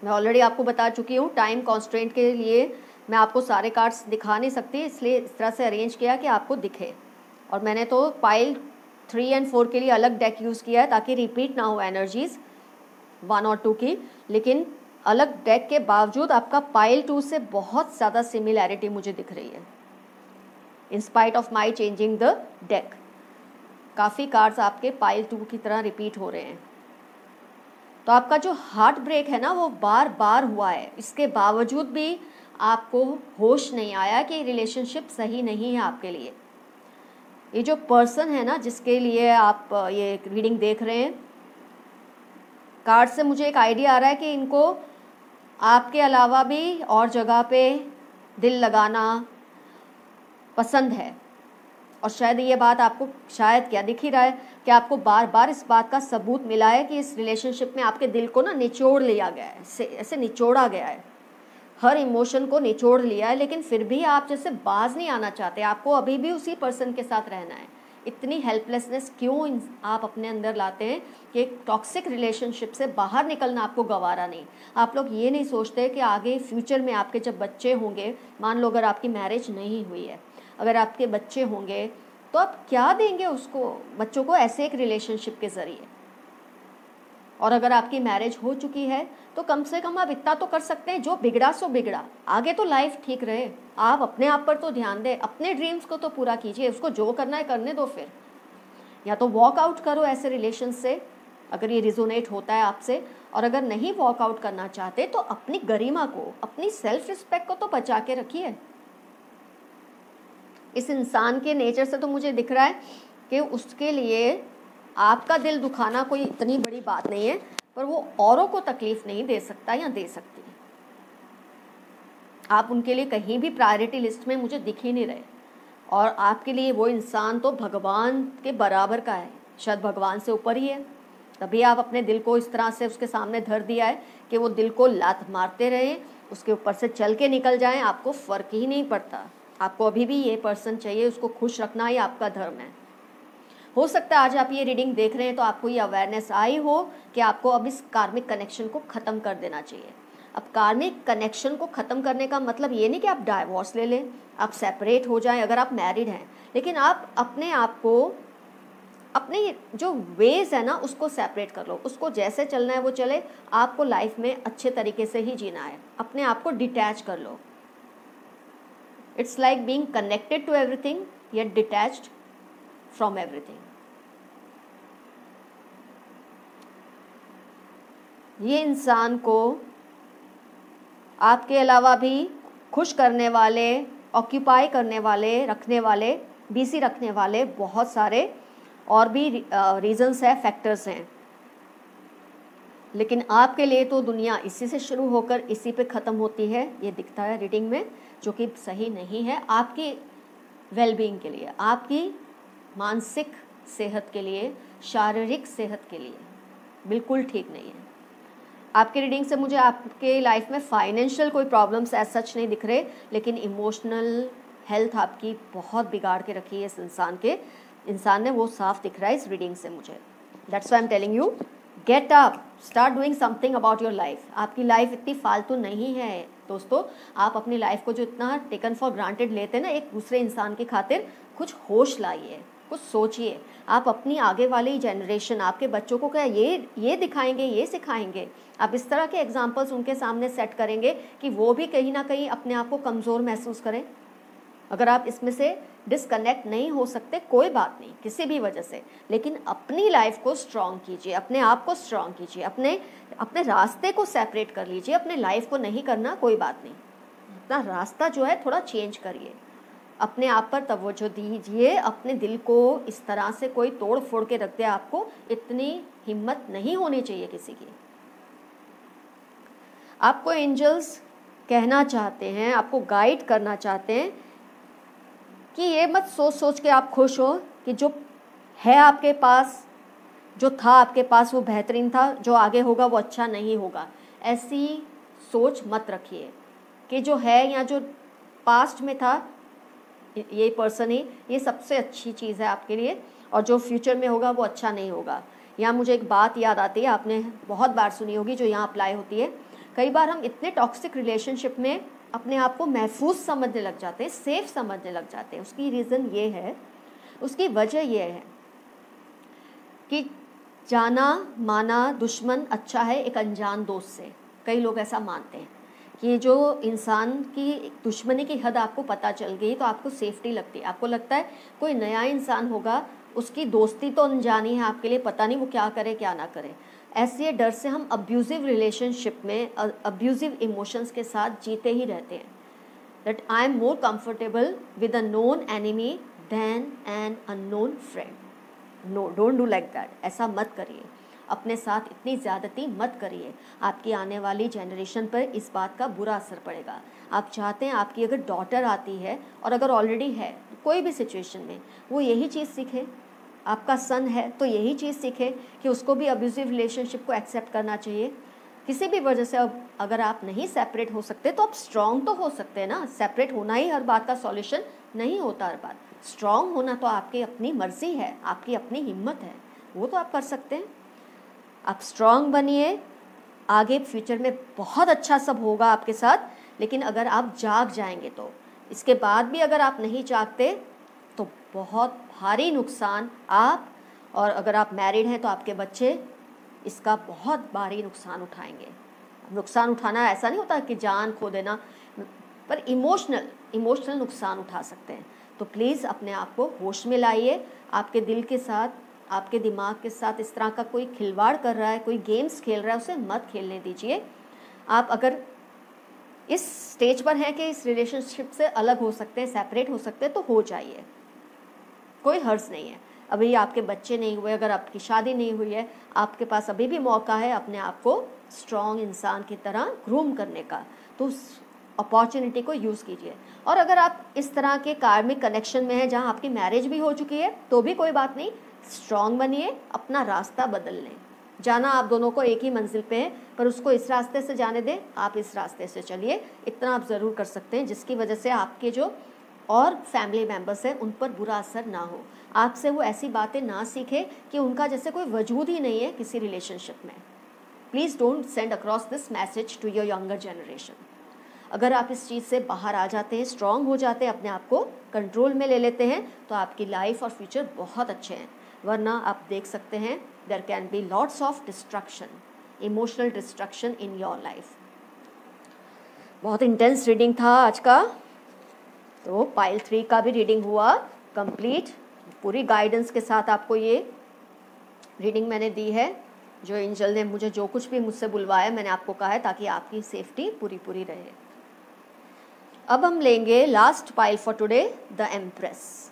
मैं ऑलरेडी आपको बता चुकी हूँ टाइम कॉन्स्टेंट के लिए मैं आपको सारे कार्ड्स दिखा नहीं सकती, इसलिए इस तरह से अरेंज किया कि आपको दिखे। और मैंने तो पाइल थ्री एंड फोर के लिए अलग डेक यूज़ किया है ताकि रिपीट ना हो एनर्जीज वन और टू की। लेकिन अलग डेक के बावजूद आपका पाइल टू से बहुत ज़्यादा सिमिलैरिटी मुझे दिख रही है। In spite of my changing the deck काफ़ी कार्ड्स आपके पाइल टू की तरह रिपीट हो रहे हैं। तो आपका जो हार्ट ब्रेक है ना, वो बार बार हुआ है। इसके बावजूद भी आपको होश नहीं आया कि रिलेशनशिप सही नहीं है आपके लिए। ये जो पर्सन है ना, जिसके लिए आप, ये रीडिंग देख रहे हैं कार्ड से मुझे एक आइडिया आ रहा है कि इनको आपके अलावा भी और जगह पे दिल लगाना पसंद है। और शायद ये बात आपको शायद क्या दिख ही रहा है कि आपको बार बार इस बात का सबूत मिला है कि इस रिलेशनशिप में आपके दिल को ना निचोड़ लिया गया है। ऐसे निचोड़ा गया है। हर इमोशन को निचोड़ लिया है, लेकिन फिर भी आप जैसे बाज नहीं आना चाहते। आपको अभी भी उसी पर्सन के साथ रहना है। इतनी हेल्पलेसनेस क्यों आप अपने अंदर लाते हैं कि एक टॉक्सिक रिलेशनशिप से बाहर निकलना आपको गवारा नहीं। आप लोग ये नहीं सोचते कि आगे फ्यूचर में आपके जब बच्चे होंगे, मान लो अगर आपकी मैरिज नहीं हुई है, अगर आपके बच्चे होंगे तो आप क्या देंगे उसको? बच्चों को ऐसे एक रिलेशनशिप के ज़रिए। और अगर आपकी मैरिज हो चुकी है तो कम से कम आप इतना तो कर सकते हैं, जो बिगड़ा सो बिगड़ा। आगे तो लाइफ ठीक रहे। आप अपने आप पर तो ध्यान दें, अपने ड्रीम्स को तो पूरा कीजिए, उसको जो करना है, करने दो फिर। या तो वॉक आउट करो ऐसे रिलेशन से, अगर ये रिजोनेट होता है आपसे। और अगर नहीं वॉक आउट करना चाहते तो अपनी गरिमा को, अपनी सेल्फ रिस्पेक्ट को तो बचा के रखिए। इस इंसान के नेचर से तो मुझे दिख रहा है कि उसके लिए आपका दिल दुखाना कोई इतनी बड़ी बात नहीं है, पर वो औरों को तकलीफ़ नहीं दे सकता या दे सकती। आप उनके लिए कहीं भी प्रायोरिटी लिस्ट में मुझे दिख ही नहीं रहे। और आपके लिए वो इंसान तो भगवान के बराबर का है, शायद भगवान से ऊपर ही है। तभी आप अपने दिल को इस तरह से उसके सामने धर दिया है कि वो दिल को लात मारते रहे, उसके ऊपर से चल के निकल जाएँ, आपको फ़र्क ही नहीं पड़ता। आपको अभी भी ये पर्सन चाहिए, उसको खुश रखना ही आपका धर्म है। हो सकता है आज आप ये रीडिंग देख रहे हैं तो आपको ये अवेयरनेस आई हो कि आपको अब इस कार्मिक कनेक्शन को ख़त्म कर देना चाहिए। अब कार्मिक कनेक्शन को ख़त्म करने का मतलब ये नहीं कि आप डाइवोर्स ले लें, आप सेपरेट हो जाएँ, अगर आप मैरिड हैं। लेकिन आप अपने आप को, अपने जो वेज है ना, उसको सेपरेट कर लो। उसको जैसे चलना है वो चले, आपको लाइफ में अच्छे तरीके से ही जीना है। अपने आप को डिटैच कर लो। It's like being connected to everything yet detached from everything ये इंसान को आपके अलावा भी खुश करने वाले ऑक्यूपाई करने वाले, रखने वाले बीसी रखने वाले बहुत सारे और भी रीजंस है फैक्टर्स हैं। लेकिन आपके लिए तो दुनिया इसी से शुरू होकर इसी पे ख़त्म होती है, ये दिखता है रीडिंग में, जो कि सही नहीं है आपकी वेलबींग के लिए, आपकी मानसिक सेहत के लिए, शारीरिक सेहत के लिए। बिल्कुल ठीक नहीं है। आपके रीडिंग से मुझे आपके लाइफ में फाइनेंशियल कोई प्रॉब्लम्स एज सच नहीं दिख रहे, लेकिन इमोशनल हेल्थ आपकी बहुत बिगाड़ के रखी है इस इंसान के। इंसान ने वो साफ़ दिख रहा है इस रीडिंग से मुझे। That's why am telling you get up start doing something about your life आपकी लाइफ इतनी फालतू नहीं है, दोस्तों। आप अपनी लाइफ को जो इतना टेकन फॉर ग्रांटेड लेते हैं ना, एक दूसरे इंसान की खातिर, कुछ होश लाइए। कुछ सोचिए। आप अपनी आगे वाली जनरेशन आपके बच्चों को क्या ये ये दिखाएँगे, ये सिखाएँगे? आप इस तरह के एग्जाम्पल्स उनके सामने सेट करेंगे कि वो भी कहीं ना कहीं अपने आप को कमज़ोर महसूस करें। अगर आप इसमें से डिसकनेक्ट नहीं हो सकते, कोई बात नहीं, किसी भी वजह से। लेकिन अपनी लाइफ को स्ट्रांग कीजिए, अपने आप को स्ट्रांग कीजिए, अपने अपने रास्ते को सेपरेट कर लीजिए, अपने लाइफ को नहीं करना कोई बात नहीं। अपना रास्ता जो है थोड़ा चेंज करिए। अपने आप पर तवज्जो दीजिए। अपने दिल को इस तरह से कोई तोड़ फोड़ के रख दे आपको इतनी हिम्मत नहीं होनी चाहिए किसी की। आपको एंजल्स कहना चाहते हैं, आपको गाइड करना चाहते हैं कि ये मत सोच सोच के आप खुश हो कि जो है आपके पास, जो था आपके पास, वो बेहतरीन था, जो आगे होगा वो अच्छा नहीं होगा। ऐसी सोच मत रखिए कि जो है या जो पास्ट में था ये पर्सन ही, ये सबसे अच्छी चीज़ है आपके लिए और जो फ्यूचर में होगा वो अच्छा नहीं होगा। यहाँ मुझे एक बात याद आती है, आपने बहुत बार सुनी होगी जो यहाँ अप्लाई होती है। कई बार हम इतने टॉक्सिक रिलेशनशिप में अपने आप को महफूज समझने लग जाते हैं सेफ़ समझने लग जाते हैं। उसकी रीज़न ये है, उसकी वजह यह है कि जाना माना दुश्मन अच्छा है एक अनजान दोस्त से। कई लोग ऐसा मानते हैं। कि जो इंसान की, दुश्मनी की हद आपको पता चल गई तो आपको सेफ्टी लगती है। आपको लगता है कोई नया इंसान होगा, उसकी दोस्ती तो अनजानी है आपके लिए, पता नहीं वो क्या करे, क्या ना करे। ऐसे डर से हम अब्यूज़िव रिलेशनशिप में अब्यूज़िव इमोशंस के साथ जीते ही रहते हैं। That I am more comfortable with a known enemy than an unknown friend no don't do like that ऐसा मत करिए। अपने साथ इतनी ज़्यादती मत करिए। आपकी आने वाली जनरेशन पर इस बात का बुरा असर पड़ेगा। आप चाहते हैं आपकी अगर डॉटर आती है और अगर ऑलरेडी है, कोई भी सिचुएशन में, वो यही चीज़ सीखे। आपका सन है तो यही चीज़ सीखे कि उसको भी अब्यूजिव रिलेशनशिप को एक्सेप्ट करना चाहिए। किसी भी वजह से अब अगर आप नहीं सेपरेट हो सकते तो आप स्ट्रांग तो हो सकते हैं ना। सेपरेट होना ही हर बात का सॉल्यूशन नहीं होता हर बात। स्ट्रांग होना तो आपकी अपनी मर्ज़ी है, आपकी अपनी हिम्मत है। वो तो आप कर सकते हैं। आप स्ट्रांग बनिए। आगे फ्यूचर में बहुत अच्छा सब होगा आपके साथ, लेकिन अगर आप जाग जाएँगे तो। इसके बाद भी अगर आप नहीं जागते तो बहुत भारी नुकसान आप और अगर आप मैरिड हैं तो आपके बच्चे, इसका बहुत भारी नुकसान उठाएँगे। नुकसान उठाना ऐसा नहीं होता कि जान खो देना, पर इमोशनल इमोशनल नुकसान उठा सकते हैं। तो प्लीज़ अपने आप को होश में लाइए। आपके दिल के साथ आपके दिमाग के साथ इस तरह का कोई खिलवाड़ कर रहा है, कोई गेम्स खेल रहा है, उसे मत खेलने दीजिए। आप अगर इस स्टेज पर हैं कि इस रिलेशनशिप से अलग हो सकते हैं सेपरेट हो सकते हैं तो हो जाइए। कोई हर्ज नहीं है। अभी आपके बच्चे नहीं हुए, अगर आपकी शादी नहीं हुई है, आपके पास अभी भी मौका है अपने आप को स्ट्रॉन्ग इंसान की तरह ग्रूम करने का तो उस अपॉर्चुनिटी को यूज़ कीजिए। और अगर आप इस तरह के कार्मिक कनेक्शन में हैं, जहाँ आपकी मैरिज भी हो चुकी है तो भी कोई बात नहीं। स्ट्रांग बनिए, अपना रास्ता बदल लें। जाना आप दोनों को एक ही मंजिल पे है, पर उसको इस रास्ते से जाने दें, आप इस रास्ते से चलिए। इतना आप ज़रूर कर सकते हैं, जिसकी वजह से आपके जो और फैमिली मेंबर्स हैं, उन पर बुरा असर ना हो। आपसे वो ऐसी बातें ना सीखे कि उनका जैसे कोई वजूद ही नहीं है किसी रिलेशनशिप में। Please don't send across this message to your younger generation अगर आप इस चीज़ से बाहर आ जाते हैं स्ट्रांग हो जाते हैं, अपने आप को कंट्रोल में ले लेते हैं तो आपकी लाइफ और फ्यूचर बहुत अच्छे हैं। वरना आप देख सकते हैं there can be lots of destruction emotional destruction in your life बहुत इंटेंस रीडिंग था आज का। तो पाइल थ्री का भी रीडिंग हुआ कंप्लीट पूरी गाइडेंस के साथ आपको ये रीडिंग मैंने दी है। जो एंजल ने मुझे जो कुछ भी मुझसे बुलवाया, मैंने आपको कहा है ताकि आपकी सेफ्टी पूरी पूरी रहे। अब हम लेंगे last pile for today the Empress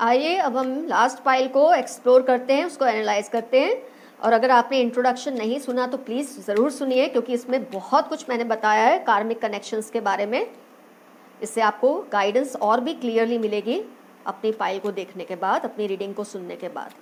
आइए, अब हम लास्ट फ़ाइल को एक्सप्लोर करते हैं, उसको एनालाइज करते हैं। और अगर आपने इंट्रोडक्शन नहीं सुना तो प्लीज़ ज़रूर सुनिए, क्योंकि इसमें बहुत कुछ मैंने बताया है कार्मिक कनेक्शंस के बारे में। इससे आपको गाइडेंस और भी क्लियरली मिलेगी अपनी फ़ाइल को देखने के बाद, अपनी रीडिंग को सुनने के बाद।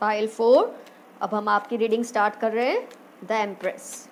पाइल फोर अब हम आपकी रीडिंग स्टार्ट कर रहे हैं. द एम्प्रेस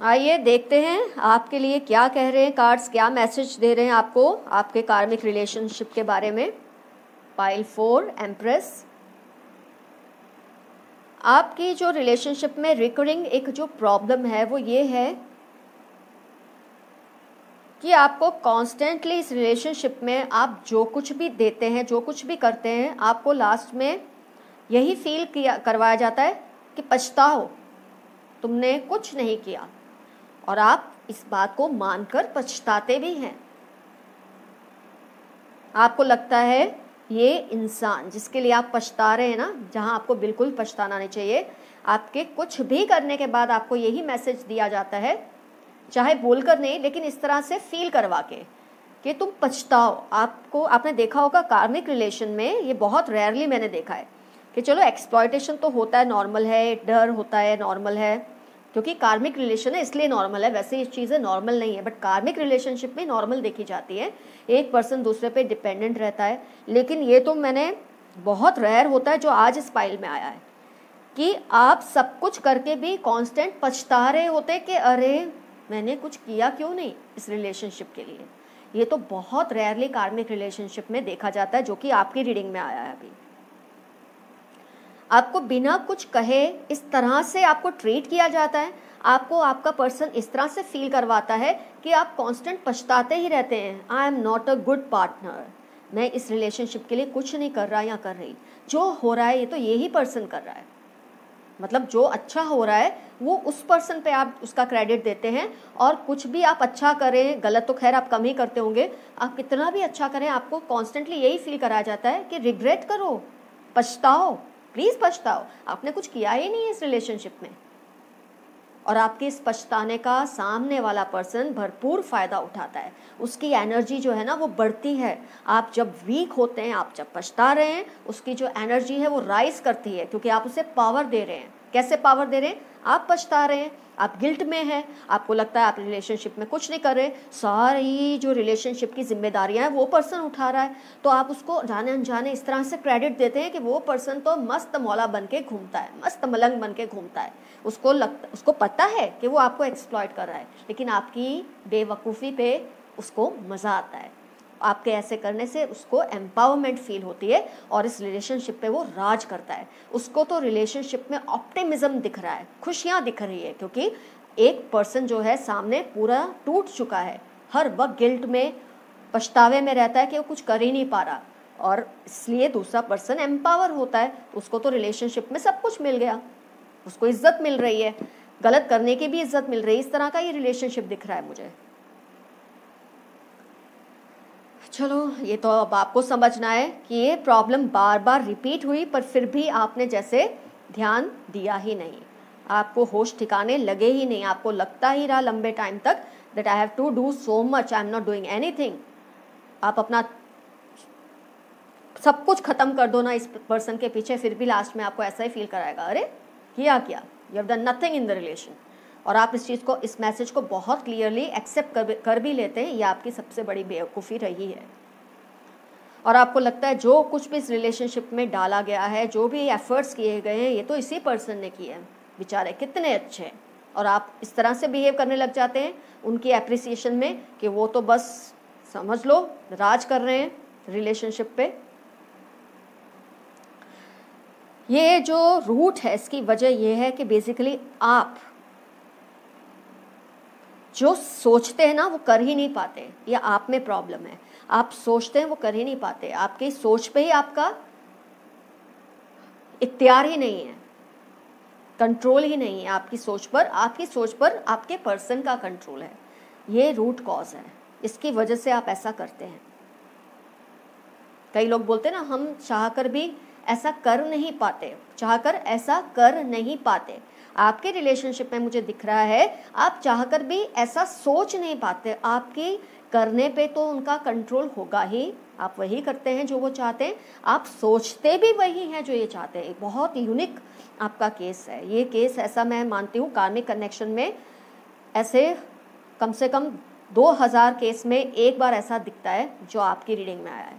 आइए देखते हैं आपके लिए क्या कह रहे हैं कार्ड्स क्या मैसेज दे रहे हैं आपको, आपके कार्मिक रिलेशनशिप के बारे में। पाइल फोर एम्प्रेस आपकी जो रिलेशनशिप में रिकरिंग एक जो प्रॉब्लम है, वो ये है कि आपको कॉन्स्टेंटली इस रिलेशनशिप में आप जो कुछ भी देते हैं, जो कुछ भी करते हैं, आपको लास्ट में यही फील किया, करवाया जाता है कि पछताओ। तुमने कुछ नहीं किया। और आप इस बात को मानकर पछताते भी हैं। आपको लगता है ये इंसान जिसके लिए आप पछता रहे हैं ना, जहाँ आपको बिल्कुल पछताना नहीं चाहिए, आपके कुछ भी करने के बाद आपको यही मैसेज दिया जाता है, चाहे बोलकर नहीं, लेकिन इस तरह से फील करवा के, कि तुम पछताओ। आपको, आपने देखा होगा कार्मिक रिलेशन में, ये बहुत रेयरली मैंने देखा है, कि चलो एक्सप्लॉयटेशन तो होता है नॉर्मल है, डर होता है नॉर्मल है। क्योंकि कार्मिक रिलेशन है, इसलिए नॉर्मल है। वैसे ये चीज़ें नॉर्मल नहीं है बट कार्मिक रिलेशनशिप में नॉर्मल देखी जाती है। एक पर्सन दूसरे पे डिपेंडेंट रहता है। लेकिन ये तो मैंने बहुत रेयर होता है जो आज इस फ़ाइल में आया है कि आप सब कुछ करके भी कांस्टेंट पछता रहे होते कि अरे, मैंने कुछ किया क्यों नहीं इस रिलेशनशिप के लिए? ये तो बहुत रेयरली कार्मिक रिलेशनशिप में देखा जाता है, जो कि आपकी रीडिंग में आया है अभी। आपको बिना कुछ कहे इस तरह से आपको ट्रीट किया जाता है। आपको आपका पर्सन इस तरह से फील करवाता है कि आप कांस्टेंट पछताते ही रहते हैं। I am not a good partner मैं इस रिलेशनशिप के लिए कुछ नहीं कर रहा या कर रही। जो हो रहा है, ये तो यही पर्सन कर रहा है। मतलब जो अच्छा हो रहा है, वो उस पर्सन पे आप उसका क्रेडिट देते हैं और कुछ भी आप अच्छा करें, गलत तो खैर आप कम ही करते होंगे। आप कितना भी अच्छा करें, आपको कॉन्स्टेंटली यही फील कराया जाता है कि रिग्रेट करो, पछताओ। प्लीज़ पछताओ। आपने कुछ किया ही नहीं इस रिलेशनशिप में। और आपके इस पछताने का सामने वाला पर्सन भरपूर फ़ायदा उठाता है। उसकी एनर्जी जो है ना, वो बढ़ती है। आप जब वीक होते हैं, आप जब पछता रहे हैं, उसकी जो एनर्जी है, वो राइज करती है, क्योंकि आप उसे पावर दे रहे हैं। कैसे पावर दे रहे हैं? आप पछता रहे हैं, आप गिल्ट में हैं, आपको लगता है आप रिलेशनशिप में कुछ नहीं कर रहे, सारी जो रिलेशनशिप की जिम्मेदारियाँ हैं, वो पर्सन उठा रहा है। तो आप उसको जाने अनजाने इस तरह से क्रेडिट देते हैं कि वो पर्सन तो मस्त मौला बन के घूमता है, मस्त मलंग बन के घूमता है। उसको लगता, उसको पता है कि वो आपको एक्सप्लॉयट कर रहा है, लेकिन आपकी बेवकूफ़ी पे उसको मज़ा आता है। आपके ऐसे करने से उसको एम्पावरमेंट फील होती है और इस रिलेशनशिप पे वो राज करता है। उसको तो रिलेशनशिप में ऑप्टिमिज्म दिख रहा है, खुशियाँ दिख रही है, क्योंकि एक पर्सन जो है सामने पूरा टूट चुका है। हर वक्त गिल्ट में, पछतावे में रहता है कि वो कुछ कर ही नहीं पा रहा और इसलिए दूसरा पर्सन एम्पावर होता है। उसको तो रिलेशनशिप में सब कुछ मिल गया, उसको इज़्ज़त मिल रही है। गलत करने की भी इज़्ज़त मिल रही है। इस तरह का ये रिलेशनशिप दिख रहा है मुझे। चलो, ये तो अब आपको समझना है कि ये प्रॉब्लम बार बार रिपीट हुई, पर फिर भी आपने जैसे ध्यान दिया ही नहीं। आपको होश ठिकाने लगे ही नहीं, आपको लगता ही रहा लंबे टाइम तक that I have to do so much I am not doing anything आप अपना सब कुछ खत्म कर दो ना इस पर्सन के पीछे, फिर भी लास्ट में आपको ऐसा ही फील कराएगा। अरे किया क्या you have done nothing in the relation और आप इस चीज़ को इस मैसेज को बहुत क्लियरली एक्सेप्ट कर, कर भी लेते हैं ये आपकी सबसे बड़ी बेवकूफ़ी रही है। और आपको लगता है जो कुछ भी इस रिलेशनशिप में डाला गया है जो भी एफर्ट्स किए गए हैं ये तो इसी पर्सन ने किए हैं। बेचारे कितने अच्छे हैं। और आप इस तरह से बिहेव करने लग जाते हैं उनकी अप्रिसिएशन में कि वो तो बस समझ लो राज कर रहे हैं रिलेशनशिप पे। ये जो रूट है इसकी वजह यह है कि बेसिकली आप जो सोचते हैं ना, वो कर ही नहीं पाते। या आप में प्रॉब्लम है। आप सोचते हैं, वो कर ही नहीं पाते। आपकी सोच पे ही आपका इख्तियार ही नहीं है। कंट्रोल ही नहीं है आपकी सोच पर। आपकी सोच पर आपके पर्सन का कंट्रोल है। ये रूट कॉज है। इसकी वजह से आप ऐसा करते हैं। कई लोग बोलते हैं ना, हम चाहकर भी ऐसा कर नहीं पाते। चाहकर ऐसा कर नहीं पाते। आपके रिलेशनशिप में मुझे दिख रहा है, आप चाहकर भी ऐसा सोच नहीं पाते। आपके करने पे तो उनका कंट्रोल होगा ही। आप वही करते हैं जो वो चाहते हैं। आप सोचते भी वही हैं जो ये चाहते हैं। बहुत यूनिक आपका केस है। ये केस ऐसा मैं मानती हूँ कार्मिक कनेक्शन में ऐसे कम से कम दो हज़ार केस में एक बार ऐसा दिखता है जो आपकी रीडिंग में आया है।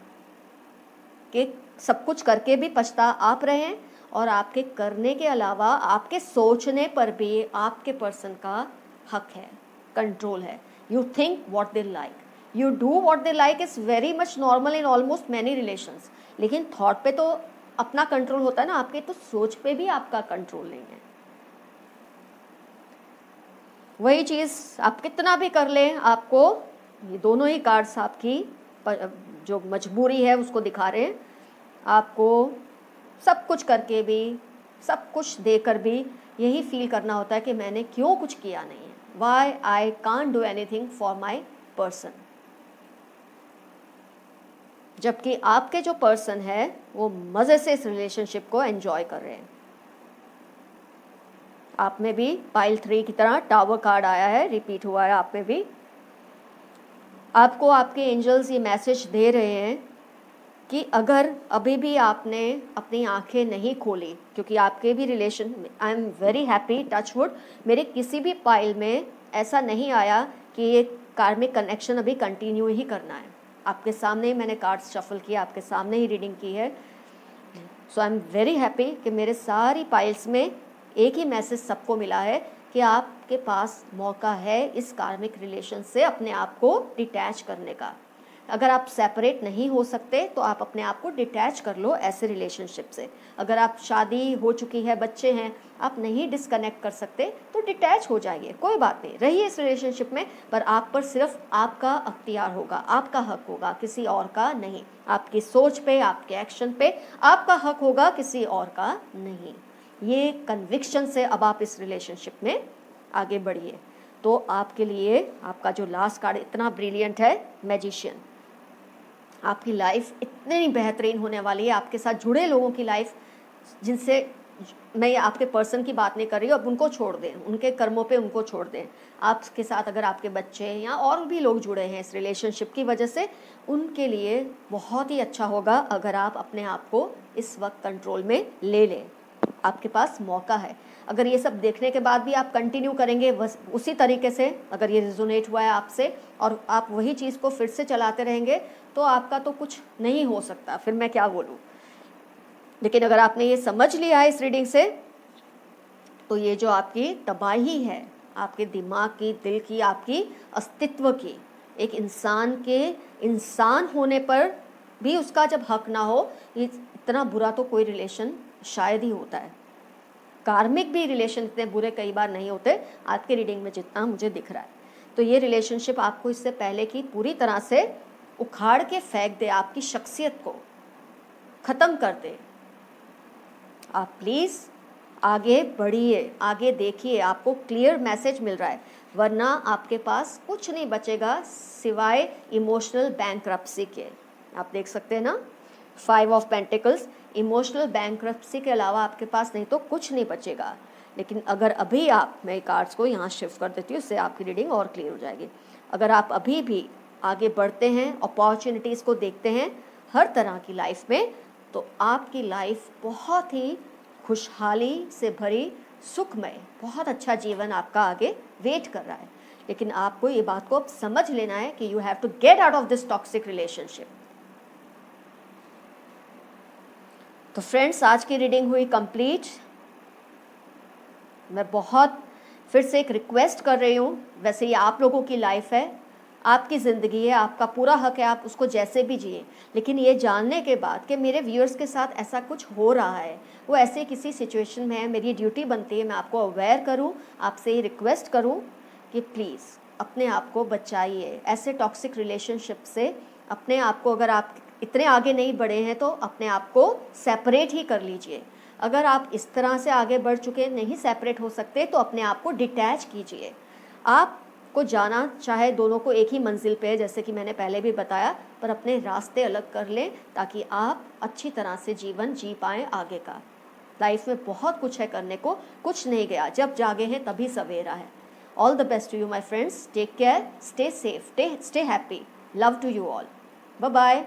कि सब कुछ करके भी पछता आप रहे हैं। और आपके करने के अलावा आपके सोचने पर भी आपके पर्सन का हक है कंट्रोल है। You think what they like you do what they like is very much normal in almost many relations लेकिन थॉट पे तो अपना कंट्रोल होता है ना, आपके तो सोच पे भी आपका कंट्रोल नहीं है। वही चीज़ आप कितना भी कर लें, आपको ये दोनों ही कार्ड्स आपकी जो मजबूरी है उसको दिखा रहे हैं। आपको सब कुछ करके भी, सब कुछ देकर भी यही फील करना होता है कि मैंने क्यों कुछ किया नहीं है। Why I can do anything for my person जबकि आपके जो पर्सन है, वो मज़े से इस रिलेशनशिप को एंजॉय कर रहे हैं। आप में भी पाइल थ्री की तरह टावर कार्ड आया है रिपीट हुआ है, आप में भी। आपको आपके एंजल्स ये मैसेज दे रहे हैं कि अगर अभी भी आपने अपनी आँखें नहीं खोली, क्योंकि आपके भी relation I am very happy touch wood मेरे किसी भी पाइल में ऐसा नहीं आया कि ये कार्मिक कनेक्शन अभी कंटिन्यू ही करना है। आपके सामने ही मैंने कार्ड्स शफल किया आपके सामने ही रीडिंग की है। So I am very happy कि मेरे सारी पाइल्स में एक ही मैसेज सबको मिला है कि आपके पास मौका है इस कार्मिक रिलेशन से अपने आप को डिटैच करने का। अगर आप सेपरेट नहीं हो सकते तो आप अपने आप को डिटैच कर लो ऐसे रिलेशनशिप से। अगर आप शादी हो चुकी है, बच्चे हैं, आप नहीं डिसकनेक्ट कर सकते तो डिटैच हो जाइए, कोई बात नहीं। रहिए इस रिलेशनशिप में, पर आप पर सिर्फ़ आपका अख्तियार होगा, आपका हक होगा, किसी और का नहीं। आपकी सोच पे, आपके एक्शन पे, आपका हक होगा, किसी और का नहीं। ये कन्विक्शन से अब आप इस रिलेशनशिप में आगे बढ़िए। तो आपके लिए आपका जो लास्ट कार्ड इतना ब्रिलियंट है मैजिशियन आपकी लाइफ इतनी बेहतरीन होने वाली है, आपके साथ जुड़े लोगों की लाइफ जिनसे मैं आपके पर्सन की बात नहीं कर रही हूँ, अब उनको छोड़ दें, उनके कर्मों पे उनको छोड़ दें। आपके साथ अगर आपके बच्चे या और भी लोग जुड़े हैं इस रिलेशनशिप की वजह से, उनके लिए बहुत ही अच्छा होगा अगर आप अपने आप को इस वक्त कंट्रोल में ले लें। आपके पास मौका है। अगर ये सब देखने के बाद भी आप कंटिन्यू करेंगे उसी तरीके से अगर ये रिजोनेट हुआ है आपसे, और आप वही चीज़ को फिर से चलाते रहेंगे तो आपका तो कुछ नहीं हो सकता। फिर मैं क्या बोलूँ? लेकिन अगर आपने ये समझ लिया है इस रीडिंग से तो ये जो आपकी तबाही है, आपके दिमाग की, दिल की, आपकी अस्तित्व की, एक इंसान के, इंसान होने पर भी उसका जब हक ना हो इतना बुरा तो कोई रिलेशन शायद ही होता है। कार्मिक भी रिलेशन इतने बुरे कई बार नहीं होते। आज के रीडिंग में जितना मुझे दिख रहा है। तो ये रिलेशनशिप आपको इससे पहले की पूरी तरह से उखाड़ के फेंक दे आपकी शख्सियत को। ख़त्म कर दे। आप प्लीज़ आगे बढ़िए, आगे देखिए, आपको क्लियर मैसेज मिल रहा है, वरना आपके पास कुछ नहीं बचेगा सिवाय इमोशनल बैंक के। आप देख सकते हैं ना? Five of pentacles emotional bank के अलावा आपके पास नहीं तो कुछ नहीं बचेगा। लेकिन अगर अभी आप, मैं कार्ड्स को यहाँ शिफ्ट कर देती हूँ उससे आपकी रीडिंग और क्लियर हो जाएगी। अगर आप अभी भी आगे बढ़ते हैं अपॉर्चुनिटीज़ को देखते हैं हर तरह की लाइफ में। तो आपकी लाइफ बहुत ही खुशहाली से भरी, सुखमय, बहुत अच्छा जीवन आपका आगे वेट कर रहा है। लेकिन आपको ये बात को अब समझ लेना है कि you have to get out of this toxic relationship तो फ्रेंड्स आज की रीडिंग हुई कंप्लीट मैं बहुत फिर से एक रिक्वेस्ट कर रही हूँ, वैसे ये आप लोगों की लाइफ है आपकी ज़िंदगी है, आपका पूरा हक है, आप उसको जैसे भी जिए। लेकिन ये जानने के बाद कि मेरे व्यूअर्स के साथ ऐसा कुछ हो रहा है, वो ऐसे किसी सिचुएशन में है, मेरी ड्यूटी बनती है, मैं आपको अवेयर करूँ, आपसे ये रिक्वेस्ट करूँ कि प्लीज़ अपने आप को बचाइए। ऐसे टॉक्सिक रिलेशनशिप से अपने आप को अगर आप इतने आगे नहीं बढ़े हैं तो अपने आप को सेपरेट ही कर लीजिए। अगर आप इस तरह से आगे बढ़ चुके नहीं सेपरेट हो सकते तो अपने आप को डिटैच कीजिए। आप को जाना, चाहे दोनों को एक ही मंजिल पे है, जैसे कि मैंने पहले भी बताया, पर अपने रास्ते अलग कर लें, ताकि आप अच्छी तरह से जीवन जी पाएँ आगे का। लाइफ में बहुत कुछ है करने को, कुछ नहीं गया। जब जागे हैं, तभी सवेरा है। All the best to you my friends take care stay safe stay happy love to you all bye bye